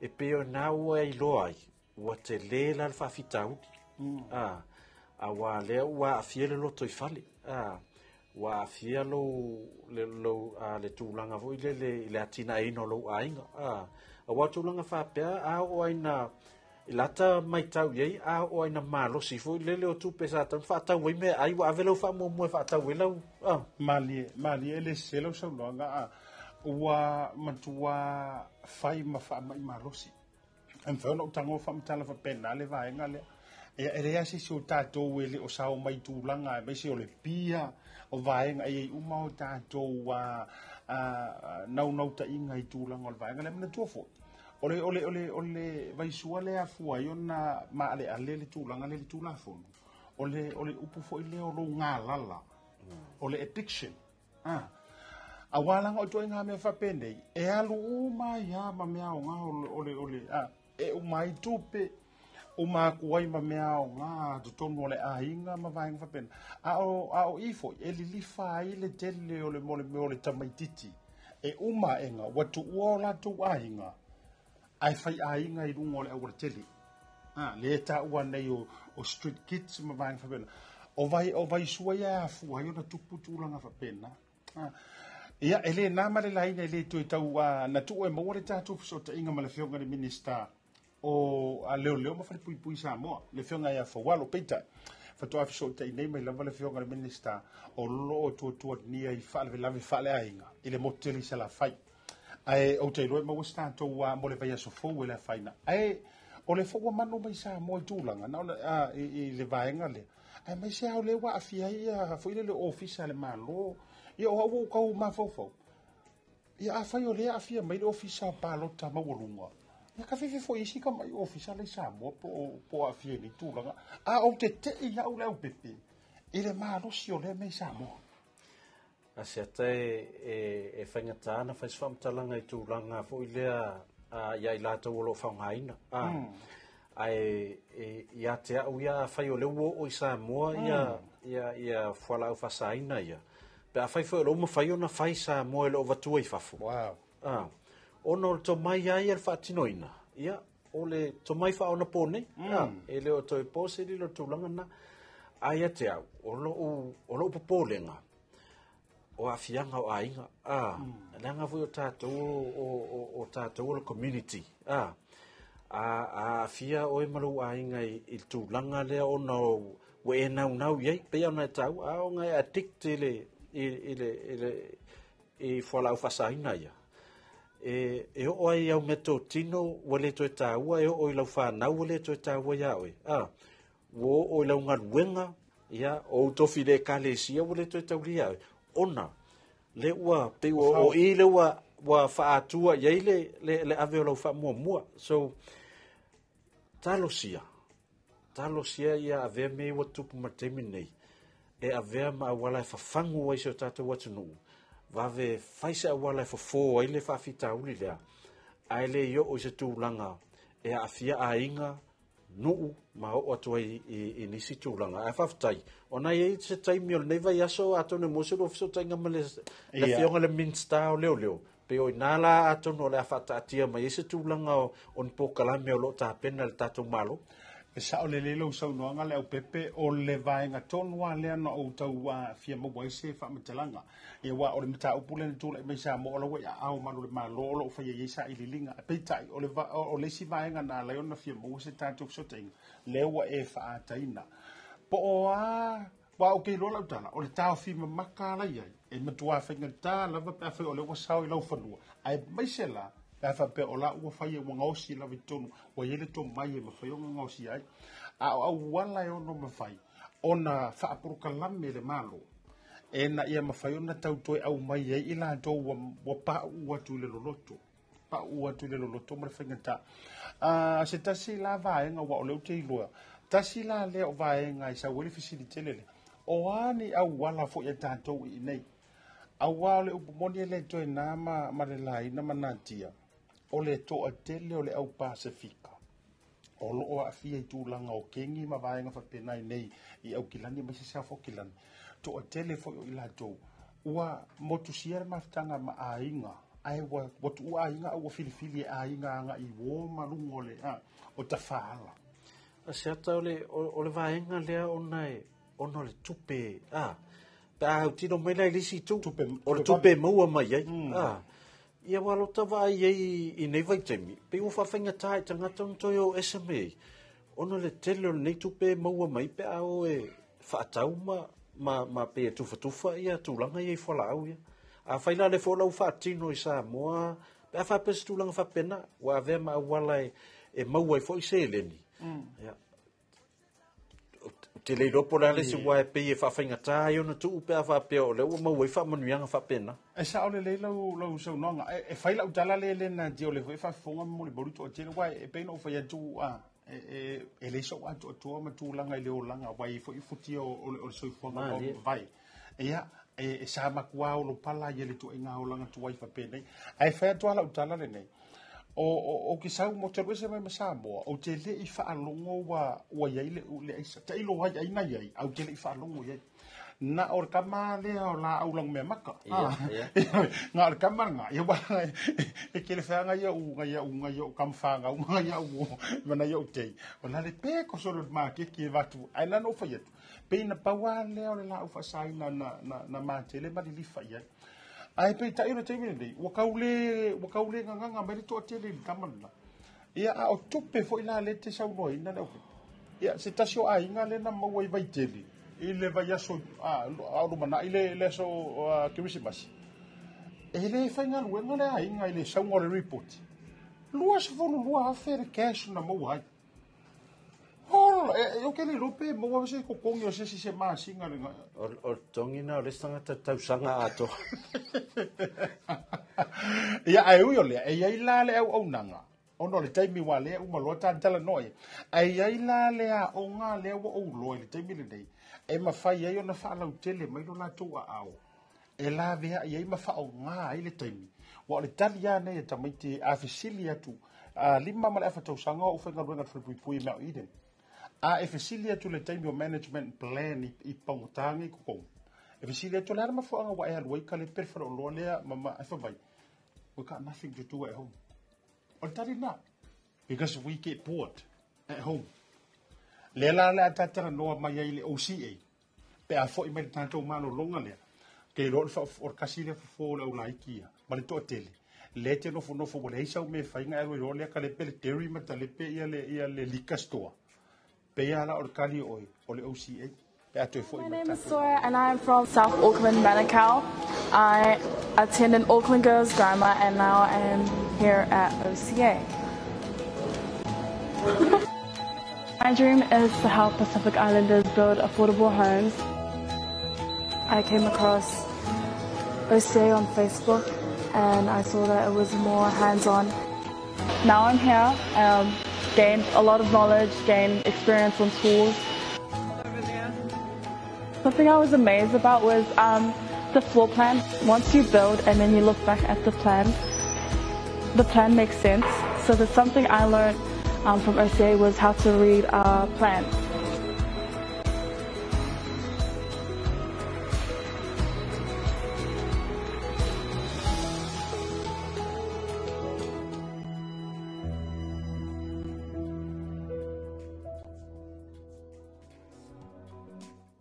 e peo na ua i loa ai ua te lē lale faafitauli hmm. ah, a auā lea ua aafia ah, le loto i fale a ua aafia lou lelou a le tulaga foʻi lele i le atinaaina o lou aiga a auā tulaga faapea a oo aina i lata maitau i ai a oo aina malosi foʻi lele o tupe sa tau faatau ai mea ai ua ave lau faamuamua faatau e lau a malie malie e lesē lau saulaga a ah. ua matua fai ma faamaʻi malosi e mafeona ou tagofa matalafa pena le vaega lea ia e lea sisi o tatou e le o sao mai tulaga e maise o le pia o vaega ai e, ai uma o tatou a naunau taʻiga i tulaga o le vaega lea manatua foʻi ole ole ole ole vaisua le afua i ona maaleale le tulaga le le tulafonu o le o le upu foʻi lea o lou galala mm. o le addiction ah. awalanga otoi nga me fa pende e alu uma mai ha ma me ao nga ole ole a e o mai tupe o ma kuai ma me ao nga to to mole a inga ma vai fa pende a o a o ifo e li li fa i le tele le mole mole tamai titi e uma enga watu uola tu a inga ai fai a inga i rungo le awara tele a le ta ua nei o, o street kids ma vai fa pende o vai o vai suaya fu ai ona tupu tu langa fa pende Ah, ia e lē na ma le laina i lē toe a na tuu e maua le tatou fesootaʻiga ma le feoga le minista o a aleoleo ma falepuipui samoa le feoga ia faualo peita fatoa fesootaʻi nei mai lava le feoga le minista o lolo o tuatuania i faalevelave faaleaiga i le moteli salafai ae ou tailoa e maua se tatou a mo le vaiasofou e le afaina ae o le foua manu mai sa mo e i tulaga na ole i le vaega lea ae mai se o le ua afia ia foʻi le le ofisa le mālō ia o auau kau mafaufau ia afai o lea afia mai le ofisa palota maualuga ia kafefe foi isi kamai ofisa lai samoa po po afia ni tulaga a te tetei au le aupepe i le malosi o lea mai samoa A atae e, e faigatā ana faisi faamatalaga i tulaga foʻi lea ia i latou o loo Ai ae hmm. ia te aʻu ia afai o le uoo i samoa hmm. ia ia ia fualaau faasāina ia mm pe a fai fo mo fai ona fai sa mo e lo vatu fafu wow ah ono to mai ai er fa tinoina ia ole to mai fa ona pone ia mm. ah, e le o to e pose di lo tu langa ai te au ono u ono po polenga o afianga o ainga ah mm. langa fo tato o o o tato o community ah a a fia o malu ai ngai i tu langa o ona we na una ye pe ona tau a ona addicted tele ile ile e fola ufa sa ina ya e e o ai au meto tino wale to ta wa e o ile ufa na wale to ta wa ya we a wo o ile unga wenga ia, o to fide kale si ya wale to ta wa ya ona le wa te o o ile wa wa fa atua ya ile le le ave o ufa mo mo so talosia talosia ia ave me wa tupu matemi nei e avea ma awala e fafangu wa iso tata watu nuu. Vave faisa awala e fafo wa ile fafita uli lea. Aile yo o iso tūlanga e afia a inga nuu ma o atu ai i, i nisi tūlanga. E fafutai. O nai ei se tai mio neva yaso ato ne mose lo fiso tai ngama le fionga le minsta o leo leo. Pe o inala ato no le afata atia ma iso e tūlanga o nipo kalame o lo tāpena le tatu malo e sa'o le lē lou saunoaga le au pepe o le vaega tonua lea na outau a fia maua ise faamatalaga ia ua o le mataupu lena tulaʻi mai sa mo o lau e aao ma lole mālo o loo faia iai saʻililiga e peitaʻi o le isi vaega na lai ona fia maua ise tatou fesotaiga lea ua e faataina po o a o ke lola utala o le tau fi ma maka ala iai e matua fenga ta lava pe afe o le wasao i lau fanua ai maise la e fa pe e o la ua faia ua ngausi lawi tonu ua iele tomai e mawhai o ngausi ai a wa au wala e ono mawhai o na whaapuruka lame e le malo e na ia mawhai o na tautoe au mai e ila do ua, ua pa ua tu le loto. pa ua tu le loto, mare whainga ta a uh, se la vae nga wa o leo te iloa tasi la le o vaenga i sa wele fisi tenele o ani au wala fo ia e tatou i nei a wale upu moni ele toi nama marelai na manatia o le to a tele o le au pasifika o loo aafia i tulaga o kengi ma vaega faapenai nei i au kilani ma sesea fokilani toa tele foi o i latou ua motusia le mafetaga ma aiga ae ua tuu au ua filifili e aiga aga i ō maluga o le a o tafāala ase ata o le o le vaega lea ona e ona o le tupe a pe tino mai lailisi itou o le tupe maua mai ai mm. a mm. ah ia walo tava ai ei i nei vai temi. Pei ufa whainga tae tanga tanga toi o SMA. Ona le tele nei tupe maua mai pe ao e whaatau ma, ma, ma pe e tufa tufa ia tūlanga ia i whala au ia. A whaila le whola ufa atino i sa moa. Pe a whapes tūlanga whapena. Wa avea ma wala e, e maua i fo i se te le ropo la le se wa pe e fa fainga ta yo no tu pe fa pe o le mo we fa monu e yanga fa pena e sa o le le lo lo so no e fa e la utala le le na je o le fa fonga mo le boruto o tele wa e pe no fa ya tu a e e le so wa tu tu ma tu langa le o langa wa i fo i futi o o so fo ma o e ya e, e sa ma kwa o lo pala ye le tu inga o langa tu wa fa pe nei ai fa tu ala utala le nei o o ke sau mo te wese mai masa mo o te le i fa longo wa wa ye le u le isa te lo ai ai na ye au te le fa longo ye na or kama le [laughs] [laughs] e o la au long me maka nga or kama nga ye ba e ke le fa nga ye u nga ye u nga ye kam fa nga u nga ye u mana ye o te o la le pe ko so lo ma ke ke va tu ai la no fa ye pe na pa wa le o la u fa sai na na na ma te le ma li fa ye ae pei taʻira taimi lelei ua kaule gagaga mai le toʻatia ah, ah, le tama ah, lana ia a o tupe foʻi la le te saunoaina le aufeta ia se tasi o aiga lena maua i vaitele i le vaiaso aolumanaʻi le aso kirisimasi e lē faigaluega le aiga i le sauga o le report lua sefululua afe le cash na maua ai Oh, e e o kele rupe mo wa se ko kongi o se se se ma singa le nga. Or or tongi na le sanga ta ta sanga ato. [laughs] Ya ai u yo le e ai la le au nanga. O no le taimi wa le u ma lo ta ta le noi. Ai ai la le a o nga le o o lo le taimi le dei. E ma fa ye yo na fa la utele mai lo na tu a ao. E la ve ai ma fa o nga ai le taimi. Wa le tali ya ne ta mai te a fisili atu. A lima ma le afa tau sanga o fenga luenga tfulipuipui mea o iden. a ah, e fesili atu le taimi management plan i, i pautage i kokou e fesili atu le arama foaga ua e aluai ka le pele falaoloa lea mama e favai we got nothing to do at home o le na. because we get bored at home le la le noa mai ai le oca pe a foʻi mai le umano longa lea Ke le faafo le kasi lea fofō le aulaikia ma le tele. le te wale ua leai sau mefaiga e aluailoa lea ka pe le teri ma talepe ia le ia le lika stoa or kali oi OCA. My name is Sora and I am from South Auckland, Manukau. I attended Auckland Girls Grammar and now I am here at OCA. [laughs] My dream is to help Pacific Islanders build affordable homes. I came across OCA on Facebook and I saw that it was more hands-on. Now I'm here. Um, gain a lot of knowledge, gain experience on schools. Something I was amazed about was um, the floor plan. Once you build and then you look back at the plan, the plan makes sense. So that's something I learned um, from OCA was how to read a uh, plan.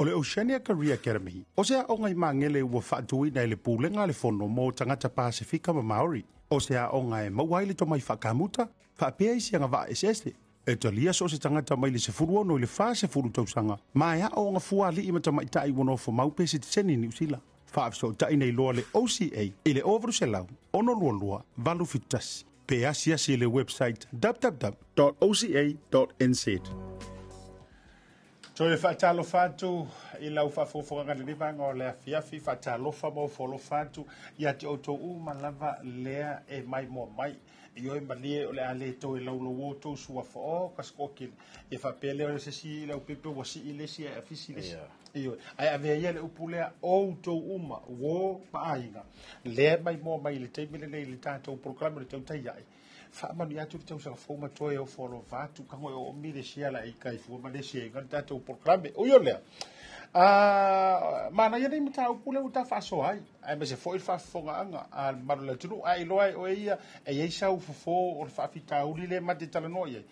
le Oceania Career Academy. O sea, o ngai mangele wa fatui na le pulenga le fono mo tangata Pasifika ma Maori. O sea, o ngai mawai le tomai whakamuta, whapea isi anga wa eseste. E talia so se tangata mai le sefuru ono le wha sefuru tausanga. Ma e a o nga fua li ima tamai tai wano fo maupe si te teni ni usila. Whaaf so tai nei loa le OCA i le ovaru se lau, ono lua lua, valu fitas. Pea si le website www.oca.nz. www.oca.nz. toe faatalofa atu i lau faafogafogaga lelivaga o le afiafi faatalofa ma ufolofa atu iā te outou uma lava lea e mai moa mai ioe malie e o e le a lētou e laulau otou sua o kasikokele ia faapea lea ole sesi i lau pepe ua sii lesi ae afisi lesi ioe ae aveaia le upu lea outou uma uō paaiga lea mai moa mai i le taimi lelei i le tatou o le tautaiaʻi faamanui tu tausaga ma toe o foalovatu kagoe oo milesia laikaifua ma lesia iga le tatou proklame ui o lea ah, manaia nei mataupu le ua tafaasoa ai ae ma se foʻi le faafofogaaga a malo le atunuu ailoa e oe ia eiai sau fofō o le faafitauli le mate talanoa i ai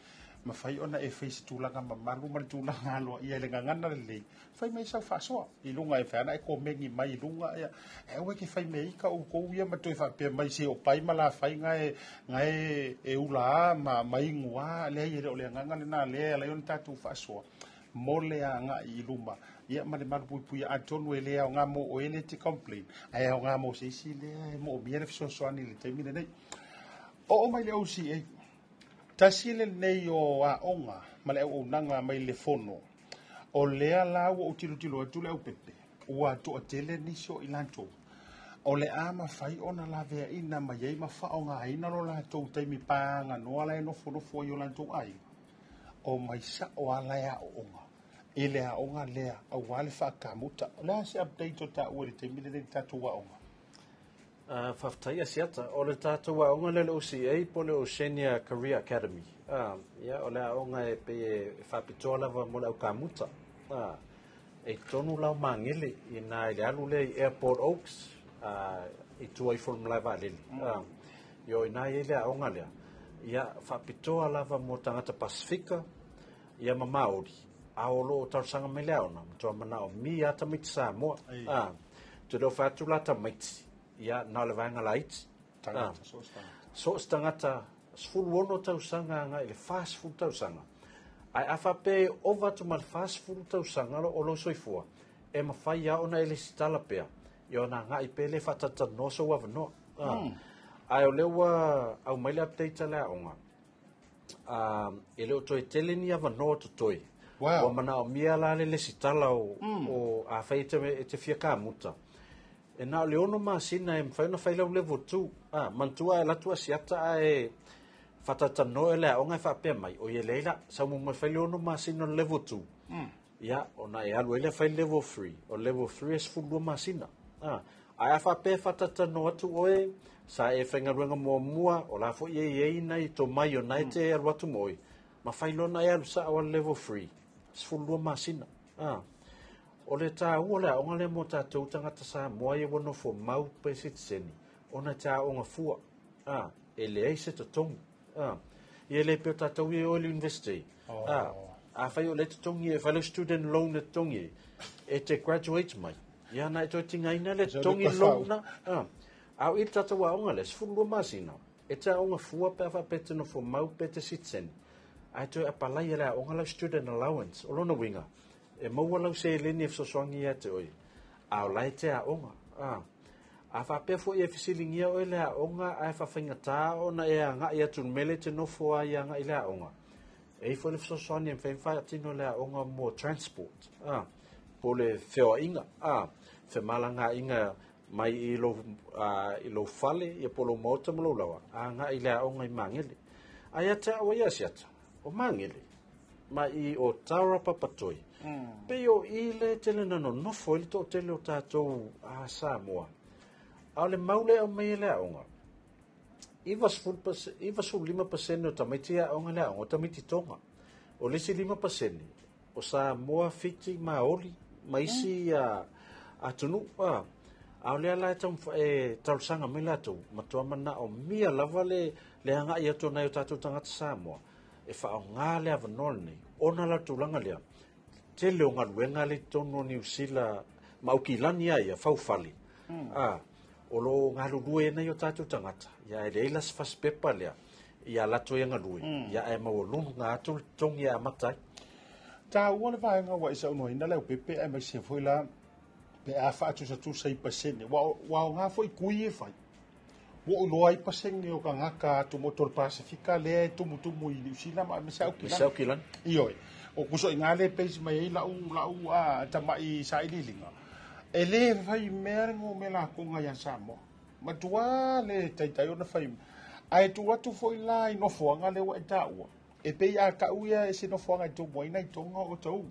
ma fai ona e face tu langa ma malu ma tu langa lo i ele nga ngana le fai mai sa fa so i lunga e fa na e ko mengi mai lunga e e ki fai mei ka u ko ia ma toi fa pe mai se o pai ma la fai nga e nga e e ula ma mai ngua le i e o ole nga ngana na le ala yon tatu fa so mole a nga i luma ia ma le malu pui pui a tonu ele a nga mo o ele te complain a e nga mo se si le mo bien fso so ani le te mine nei o mai le o si e tasi lenei o aʻoga ma le auaunaga mai le fono o lea o ua outilotilo atu le aupepe ua toʻatele nisi o i latou o le a mafai ona laveaina mai ai ma faaaogāina lo latou taimi paganoa lae nofonofo ai o lanto ai o maisaʻo alae aʻoʻoga i le aʻoga lea onga lea faakamuta o le a se update o ta i le taimi lelei le tatou aʻoga Ah, whaftai a siata, o le tātou a onga le le OCA e, po le Oceania Career Academy. Uh, yeah, o le a onga e pe e whapitoa lava mo au kamuta. Ah, e tonu lau mangele i nā i le alu le i Airport Oaks ah, i tuai form lava a lili. Mm. Ah, yo i nā i le a onga lea. Ia whapitoa lava mo tangata Pasifika i ama Māori. A o lo o tarsanga me le aona. Mtoa mana o mi ata mitisā moa. Ah, Tudofatu lata maitisi ia na le vanga light tanga ah. so stanga ta sful wono ta nga ile fast food ta usanga ai afa pe over to mal fast food ta usanga lo olo soi e ma fai ya ona ile stala pe yo na nga i pele fata ta no so wa no ah. Hmm. ai ole wa ah, au mai update ta la onga um ah, toi tele ni ava no to toi wow. o mana o mia la le sitala o mm. o e te, e te fia ka muta e na le ono ma sina e mfai na fai lau le votu a mantua e latua a siata a e fatata no e lea onga e fa mai o ye leila sa mu mo fai ono ma sina le votu ya hmm. ona e alu e le fai level 3 o level 3 es fulu ma sina a a e fa fatata no atu oe sa e fenga ruenga mua mua o la fo ye ye ina i to mai o na e te e aru atu moi ma fai lona e alu sa awa level 3 es fulu ma sina a o le tāua le aʻoga le mo tatou tagata sa moa ia e ua nofo mau pe setiseni ona taʻoga fua e leai se Ah, ia lē pe o tatou ia oe le university afai oh. o le totogi e fale student loan le totogi e. e te graduate mai ia ana e ina le totogi louna ao i le tatou aʻoga le sefululua masina e taʻoga fua pe afaape te nofo mau pe te citizen ae toe apalai e le aʻoga la student allowance o lona uiga e maua lau se leni e fsosoangi ia e te oi. A o lai te a onga. A, wha pefo i e fisilingi ia oi le a onga a e wha whingata o na e a nga i atun mele te nofo a i a nga i le a onga. E i fwole fsosoangi e mwhaim whai atino le a onga mo transport. A, po le feo inga. A, fe malanga inga mai i lo, fale i e polo mauta mo lau lawa. A nga i le a onga i mangele. A ia te awa iasi O mangele. Ma i o taura papatoi. Mm. Pe o ile tele nano no foil to tele o tatou a Samoa. Ale maule o mei lea onga. Iva su lima paseni o tamiti a onga lea onga, tamiti tonga. O lisi lima paseni. O Samoa fiti maoli, oli, ma isi mm. a, a tunu. A, a olea e, talusanga e mei lea tau. Matua mana o mia lava le hanga ngai atu nei o tatou tangata Samoa. E faa o ngā lea vanolini. Ona la tulanga lea. Mm te leo ngaluenga le tono ni usila mauki lani ai a fawfali. Mm. Ah, o ngalu lue na yo tatu tangata. Ya e leila sifas pepa lea. Ia lato ya ngalu e. Mm. Ya e mawalum nga atu tongi e a matai. Ta uwana vahe nga wa isa unwa ina leo pepe e mai se fwela pe a fa atu sa tu sa i pasene. Wa o nga fwoi kui e fai. Wa o loa i pasene o ka ngaka tu motor pasifika lea e tumutumu i li usila ma mesa ukilan. Mesa ukilan. Iyo e. Iyo e. o kuso à, à? i ngale peis mai la u la u a tamai sai lilinga e le fai mea rengo me la konga ya samo ma tua le taitai ona fai ai tu watu foi la i no foanga le wa taua e pe a ka uia e se no foanga tu moi nai tonga o tau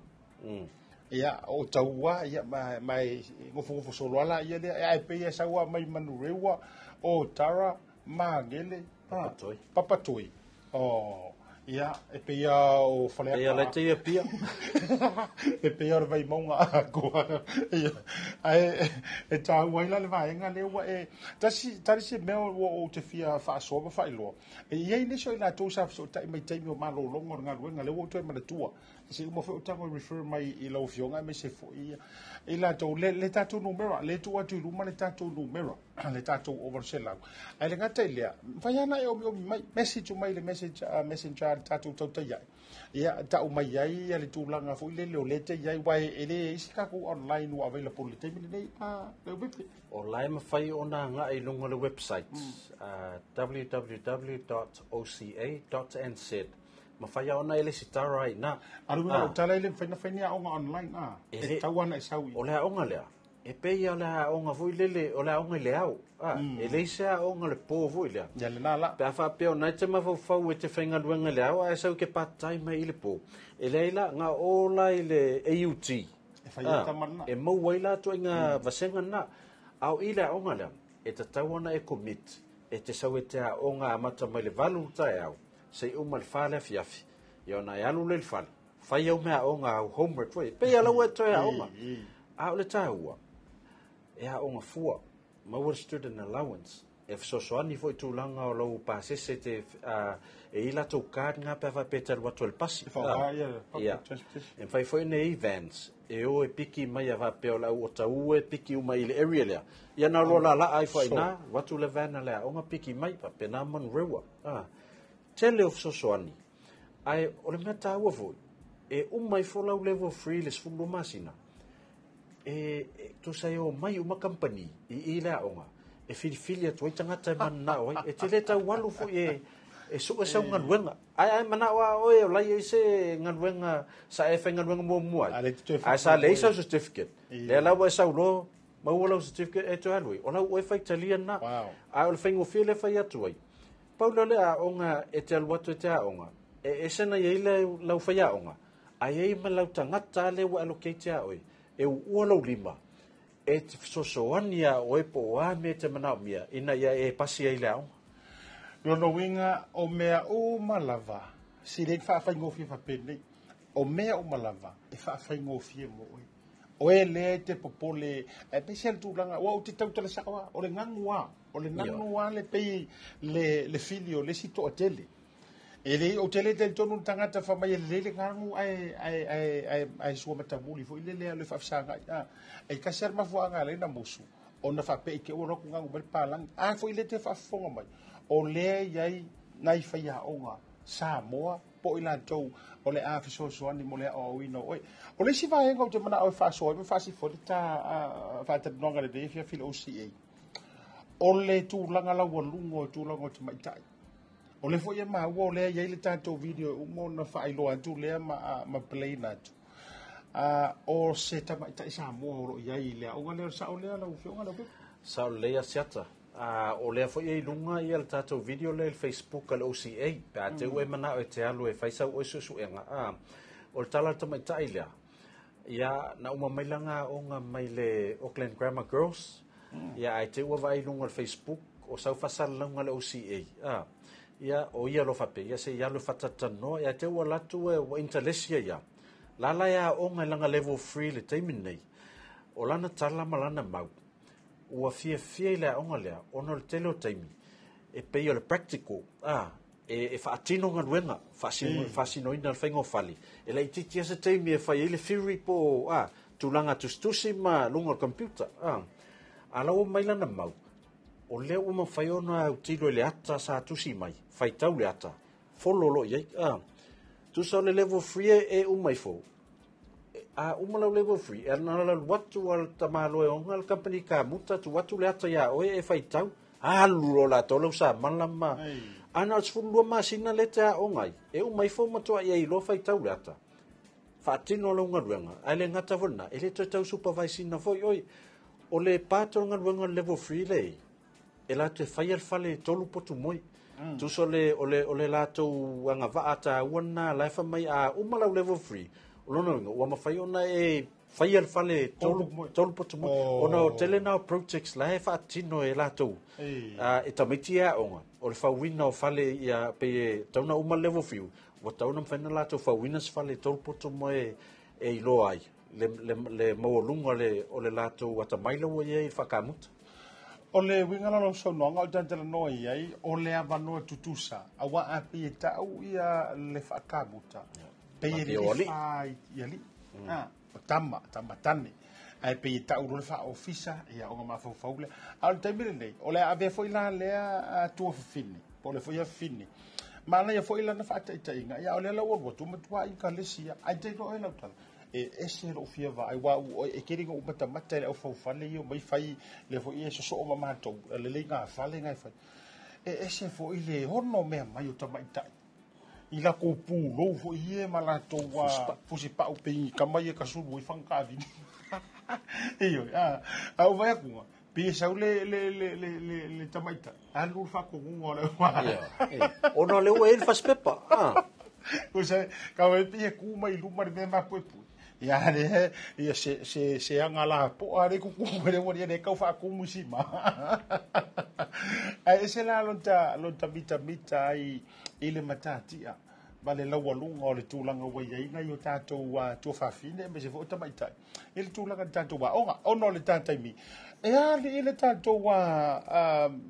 mm ia o taua ia mai mai ngofo ngofo solo ala ya le ai pe ia saua mai manurewa o tara magele papatoi papatoi oh Ia, e pia o whalea. Ia, le teia pia. [laughs] e pia o vai maunga a kua. Ia, a e, e tā huaila le vaenga le ua e. tari se meo ua o te fia wha soba wha ilua. E ia i neso i nga tōsa fso ta i mai teimi o malo longa ngā ruenga le ua o tue manatua. E se i mo tango i refer mai i lau fionga, me se fo i e la to le le tatu numero le tu atu ruma le tatu numero [clears throat] le tatu over shell au ai le ngata ile vai ana e o mi mai message o mai le message uh, a messenger tatu to to ya ya ta o mai ai ya le tu langa fo ile le le te yai wai ele e sika ku online o avela po le tebi le a le web online ma fai ona nga e lungo le website www.oca.nz mm. uh, www ma fai ona ele si tau na aru ah. ngā utala ele mwhaina whaini a online na e, e tau ana e sau o lea onga lea e pei a lea onga vui lele o lea onga ile e au ah. mm. e leise a onga le po vui lea ja le nala pe afa peo nai te ma fau fau e te whainga duenga le au a e sau ke pā taima i le pō e leila ngā ola i le AUT e fai ah. mana e mau waila tu inga mm. vasenga na au i lea onga lea e te tau ana e commit e te sau e te a onga mata mai le valu tai au sei uma mal fale fiafi ia ona e alu fan le fale fai au mea aoga au homework foi pe alau atoe e aoma a o mm, mm. le tāua e aoga fua ma ua student allowance e fesoasoani foi tulaga o lou pasese te e, ah. e i latou kad va pe afapetalu atu le pasi e mafai foi nei vans e o e piki mai va pe o le au otau e piki uma i le aria lea ia na loa la ai foainā watu le van a le aoga piki mai pa pena manurewa ah tele of sosoani ai ole me ta wo e um mai fo lau level free les fu masina e, e to sai o mai uma company e ila onga e fil filia to itanga ta e man na oi e tele ta walu fo e e so e sa wenga eh. ai ai mana wa o e lai e se ngan wenga sa e fe ngan wenga mo mo ai ai sa le e sa certificate le la wa sa lo ma wo lo certificate e to halwe ona o e fa italiana ai o fe ngo fe le fa ya to paula le aʻoga e te alu atu e te onga. e esena i ai le laufai aʻoga aiai ma lau ngata le ua alokei te aʻoe e uʻua lau lima e te fesoasoani aʻoe po o a me te manaʻomia ina ia e pasi ai le aʻoga winga o mea ō ma lava fa lei fa fapenei o mea o ma lava e fa'afaigofie mo oe oe le te popole e peisi le tulaga ua ou te tautalasaʻa oa o le gagu wa, o le gagu wa le pei le le filio, le sito o lesi e lei ou tele talitonu e le tagata ai ai ai le ai ai ai sua mata foʻi fo ile le ngai a e kasi a le mafuaaga le na musu ona pei ke o loku gagu mai le a fo ile te fonga mai o le iai nai onga, sa moa po i lantou o le a fesoasoani oh, e e e mo le aʻoauina oe o le isi vaega o te manaʻo e faasoa ai ma faasifoli ta faatalinoga lelei fia filoca o le tulaga laualuga o tulaga o te maʻitaʻi o le foʻi e maua o lea iai le tatou video e uma ona faailoa atu lea ma ma plaina atu o se tamaʻitaʻi sa moa o loʻi ai i le aʻuga lea o saʻo lea lau feoga lau pepe saʻo lelei asiata o lea fo ai lunga i le tatou video le le facebook a le oca pe a te mm. e manaʻo e te alu e faisau oe suʻesuʻegaa o le tala tamaitaʻi lea ia na uma mai lagaoga mai le auckland grammar girls mm. ia ae teu ua lunga le facebook o lunga le oca a ia o ia lofa pe ia seia lu fatatanoa ia teua latu ua e o intalesia ia lala e aʻoga e laga level 3 le taimi nei o lana tala malana mau ua fia fia i le aoga lea ona le tele o taimi e peio le practical ah, e e fa atino nga wenga fa si mm. fa si noina fa ngo fali e la titi asa te mi fa e ele fury po ah, tu langa tu stu ma lunga computer ah. ala o mailana lana mau o e le o ma fa yo utilo ele ata sa tu si mai fa tau le ata fo lo lo ye a tu o le level free e o mai fo a umalau level free e ana la watu al tamalo e onga company ka muta tu watu le ata ya o e fai tau a lulo la to lo sa malama ana os fulu ma sina le ta onga e u mai fo ma to ai lo fai tau le ata fa tino lo nga ruenga ai le ngata vona e le to tau supervisor na fo yoi o le pato nga ruenga level free le e la te fai al fale e to lu potu moi mm. tu so le o le o le la to anga va ata wona la fa mai a umalau level free no nga wa ma ona e fai fale tolu tolu tumu ona o tele na projects life at fa tino e la tou e ta o le fa wina o fale ya pe e tauna uma level view wa tauna mfaina la fa winas fale tolu po tumu e e ilo ai le le le mo lungo le o le lato wa ta mai lo ye fa kamut o le winga la so no nga ta ta no ye o le ava tutusa a wa api e ta u ia le fa kamuta pei le fai ia li o tama tama tane ae pei taʻulu le faaofisa ia oga mafaufau lea ao le taimi lelei o le aavea foʻi la lea atua fifini po le foʻi afifini ma laia foʻi lana faataʻitaʻiga ia o le lau alu atu matuaʻi kalesia ae tailoa e lautala e ese loo fia vaai ua u e keliga u matamata i le aufaufale ia mai fai le foʻi e sosoo ma matou lelei gafale gae fai e ese foʻi le hono mea mai o tamaʻitaʻi i lako pū lo fo i e ma lato wa fo se pa upe i ka mai e ka suru i fang ka vini e yo [laughs] a a u vaya kunga pi e le le le le le le tamaita a lu fa ko kunga le wa o no le ua [laughs] e fa spepa o se ka we pi e kuma i lumar de ma pu pu Ya le ya se se se angala po are ku ku le wori ne ka fa ku musima [laughs] ai ese la lonta lonta mita mita ai ile matatia vale la walunga ole tu langa wa yai na yo uh, tato wa to fa fine mais je vota mai tai ile tu langa tato wa uh, onga ono le tata mi e ali ile tato wa uh, um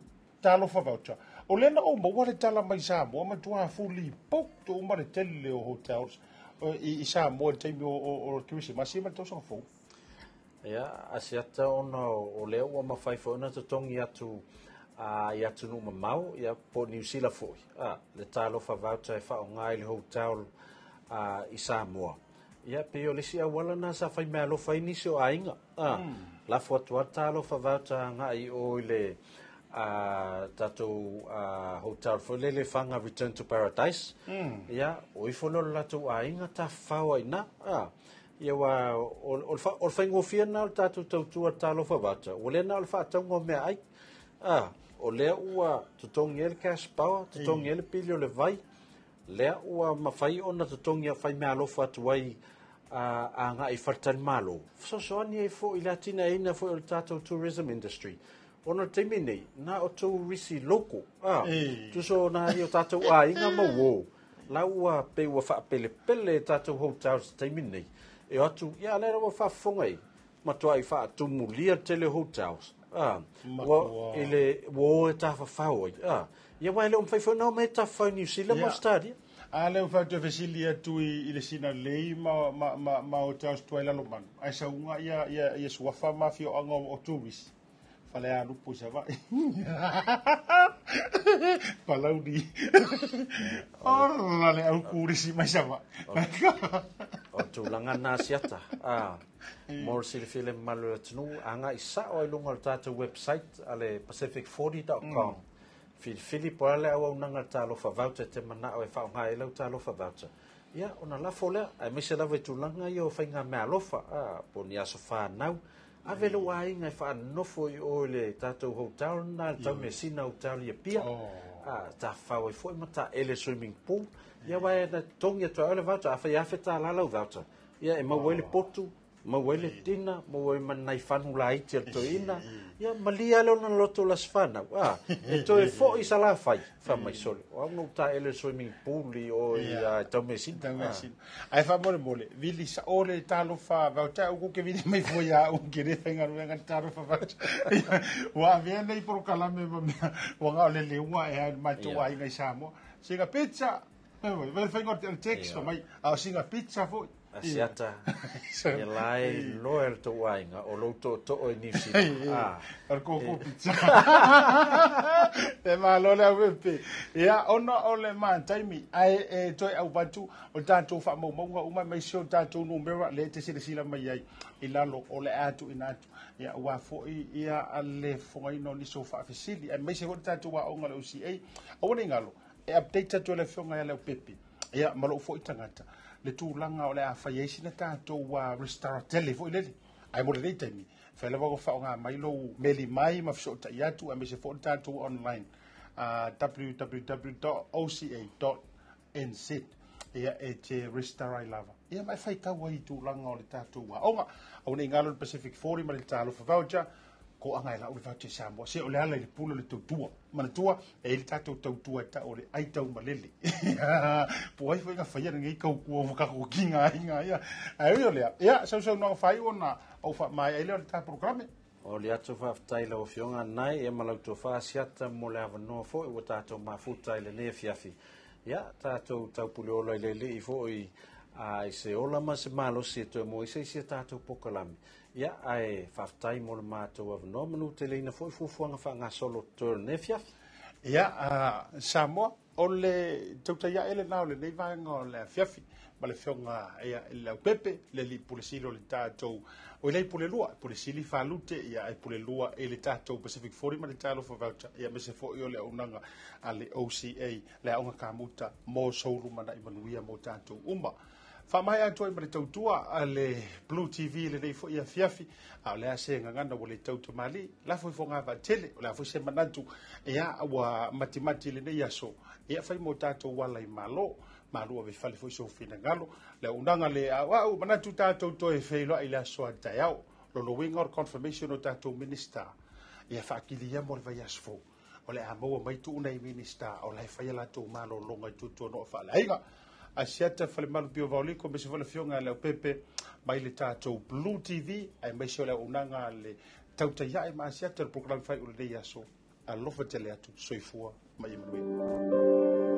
talo fa vote o le na o mo wale tala mai sa mo ma tu ha fuli pok to ma le tele o hotels i i sa mo te mi o o tuisi ma si ma to so fo ya asiata ono o le o ma fa fo na to tong ya a i atu nu mamau i a po New Zealand fo'i. A, le talo fa vauta e fa o ngai le hotel a i Samoa. Ia pe o lisi a wala na sa fai mea lo fai nisi o ainga. A, hmm. la fo atu atalo fa vauta ngai o i le a tatou a hotel fo le le fanga return to paradise. Hmm. Ia, mm. o i fo lolo latu a inga ta fau ai na. A, ia wa o le fai ngofia na o tatou tautua talo fa vauta. O le na o le fa atau ngomea ai. Ah, o le ua to tongi ele cash power, mm. to tongi ele pili o le vai, le ua mawhai ona to tongi a whai mea lofa atu ai a, a i fartan malo. So so ani e fo i la tina eina fo i le tātou tourism industry. Ona te minei, nā o tō risi loko, a, ah, tu so nā i o tātou a inga ma wō, la ua pe ua fa pele pele tātou hotel te minei. E atu, ia lera wa wha whongai, matua i fa atu mulia tele hotels ah wa ile wo ta fa fa o ah ye wa le um fa fa no me ta fa ni si le mo stadi a le fa te vesili tu i ile sina le ma ma ma ma o ta sto ile lo man ai sa unga ia ia ia so fa ma fi o ngo o tu bis fa le anu pu sa va [laughs] pa laudi [laughs] o le au ku ri si ma sa va [laughs] o tu langa na siata a ah, mm. more sil fil malu tnu anga isa o lunga to website ale pacific40.com mm. fil fil po ale o una ta lo fa te mana o fa nga ele ta lo fa vauta ya ona la fole a mise la vetu langa yo fa nga me alo fa a po ni fa nau a velo ai nga fa no fo o le ta to hotel na mm. oh. ah, ta mesina hotel ye pia a ta fa o fo e mata ele swimming pool ia wae na tongi e atu aole vata afa ia afe talalau vata ia e mauele ah. potu mauele tina mauele manai fanu la iti ato ina ia malia leo na loto las fana a e to e fo isa la fai fa mai sole o au nou ta ele soi mi puli o i a tau me sin tau me sin ah. ai fa mole mole vili sa ole talo fa vau ta uku ke vini mai fo ya un kere fenga e nu vengan talo fa fa wa vien [laughs] nei poro kalame ma mea wanga ole leunga e hain mai tu wa inga isa mo Siga pizza, Vele whai ngor te ane text o mai, au singa pizza fo. [laughs] A siata, e lai loer tō wainga, o lau tō tō o New Zealand. Ar kō kō pizza. E mā lole au wepe. Ia, ona o le mā taimi, ai e toi au batu, o tātou wha mau maunga, umai mai seo tātou no mera, le te sila sila mai ai, i lalo, o le atu i nātu. Ia, ua fo i, ia, ale fongaino ni so wha afisili, ai mai se hori tātou wa onga le usi ei, awane ngalo. Ia, e update to e le fonga ya e le pepe ya malo fo itangata le tu langa ole a fa yesi na ta to wa restore tele fo ile ai mo le ditemi fa le vago fa nga mai lo meli mai ma fso ta ya tu a se fo ta to online a www.oca.nz ia e te restore i lava ia mai fa ka wa i tu langa ole ta to wa o nga o ne ngalo pacific forum ma le talo fa voucher koʻaga e laʻu e le fau tesamoa se o le e ala e i le pulo le tautua manatua e le tatou tautua ta o le aitau ma lele po ai foi gafaia negei kaukua kinga kakokiga aiga ia aui o lea so sausaunoga fai ona ou faamaeai lea o le ta programe o le atu faafetai lauafioga nai e fa siata mo le avanoa foʻi ua tatou mafuta i lenei ya ia tatou taupuleola i leilii foʻi a i se ola mas malo se to mo toe mo isaisia to pokalami ia ae faafetai mo le matou avanoa manu teleina foi fuafuaga faagasolo turnefi afi ia e samoa e e o le tautaiaʻi lenā o lenei vaega o le afiafi ma le feoga ia i le laupepe le alii pulesili o le tatou o i lai pulelua e pulesili falute ia e pulelua i le tatou pacific fori ma le talofa vauta ia mese foʻi o le aunaga a le oca le aʻoga kamuta mo soulu manaʻi manuia mo tatou uma faamae atu ai ma le tautua a le blue tv lenei foʻi afiafi a o le a se gagana ua le tautamālii lafo i fogavaatele o le afoi se manatu ia ua matimati lenei aso ia fai mo tatou ala i mālō malua veifale foʻi sofinagalo le aunaga le auau manatu tatou toe feiloaʻi le aso ataeao loloiga o le confirmation o tatou minister ia faakili ama o le vaiaso fou o le a maua mai tuuna i minista o lae faia latou malōloga i tutuanoa faalaiga asiata falemanu pio vaoliko ma se falafioga a le aupepe mai le tatou blue tv ae maise o le auaunaga le tautaiaʻi ma asiata le programu fai o lenei aso alofa tele atu soifua ma ia manuina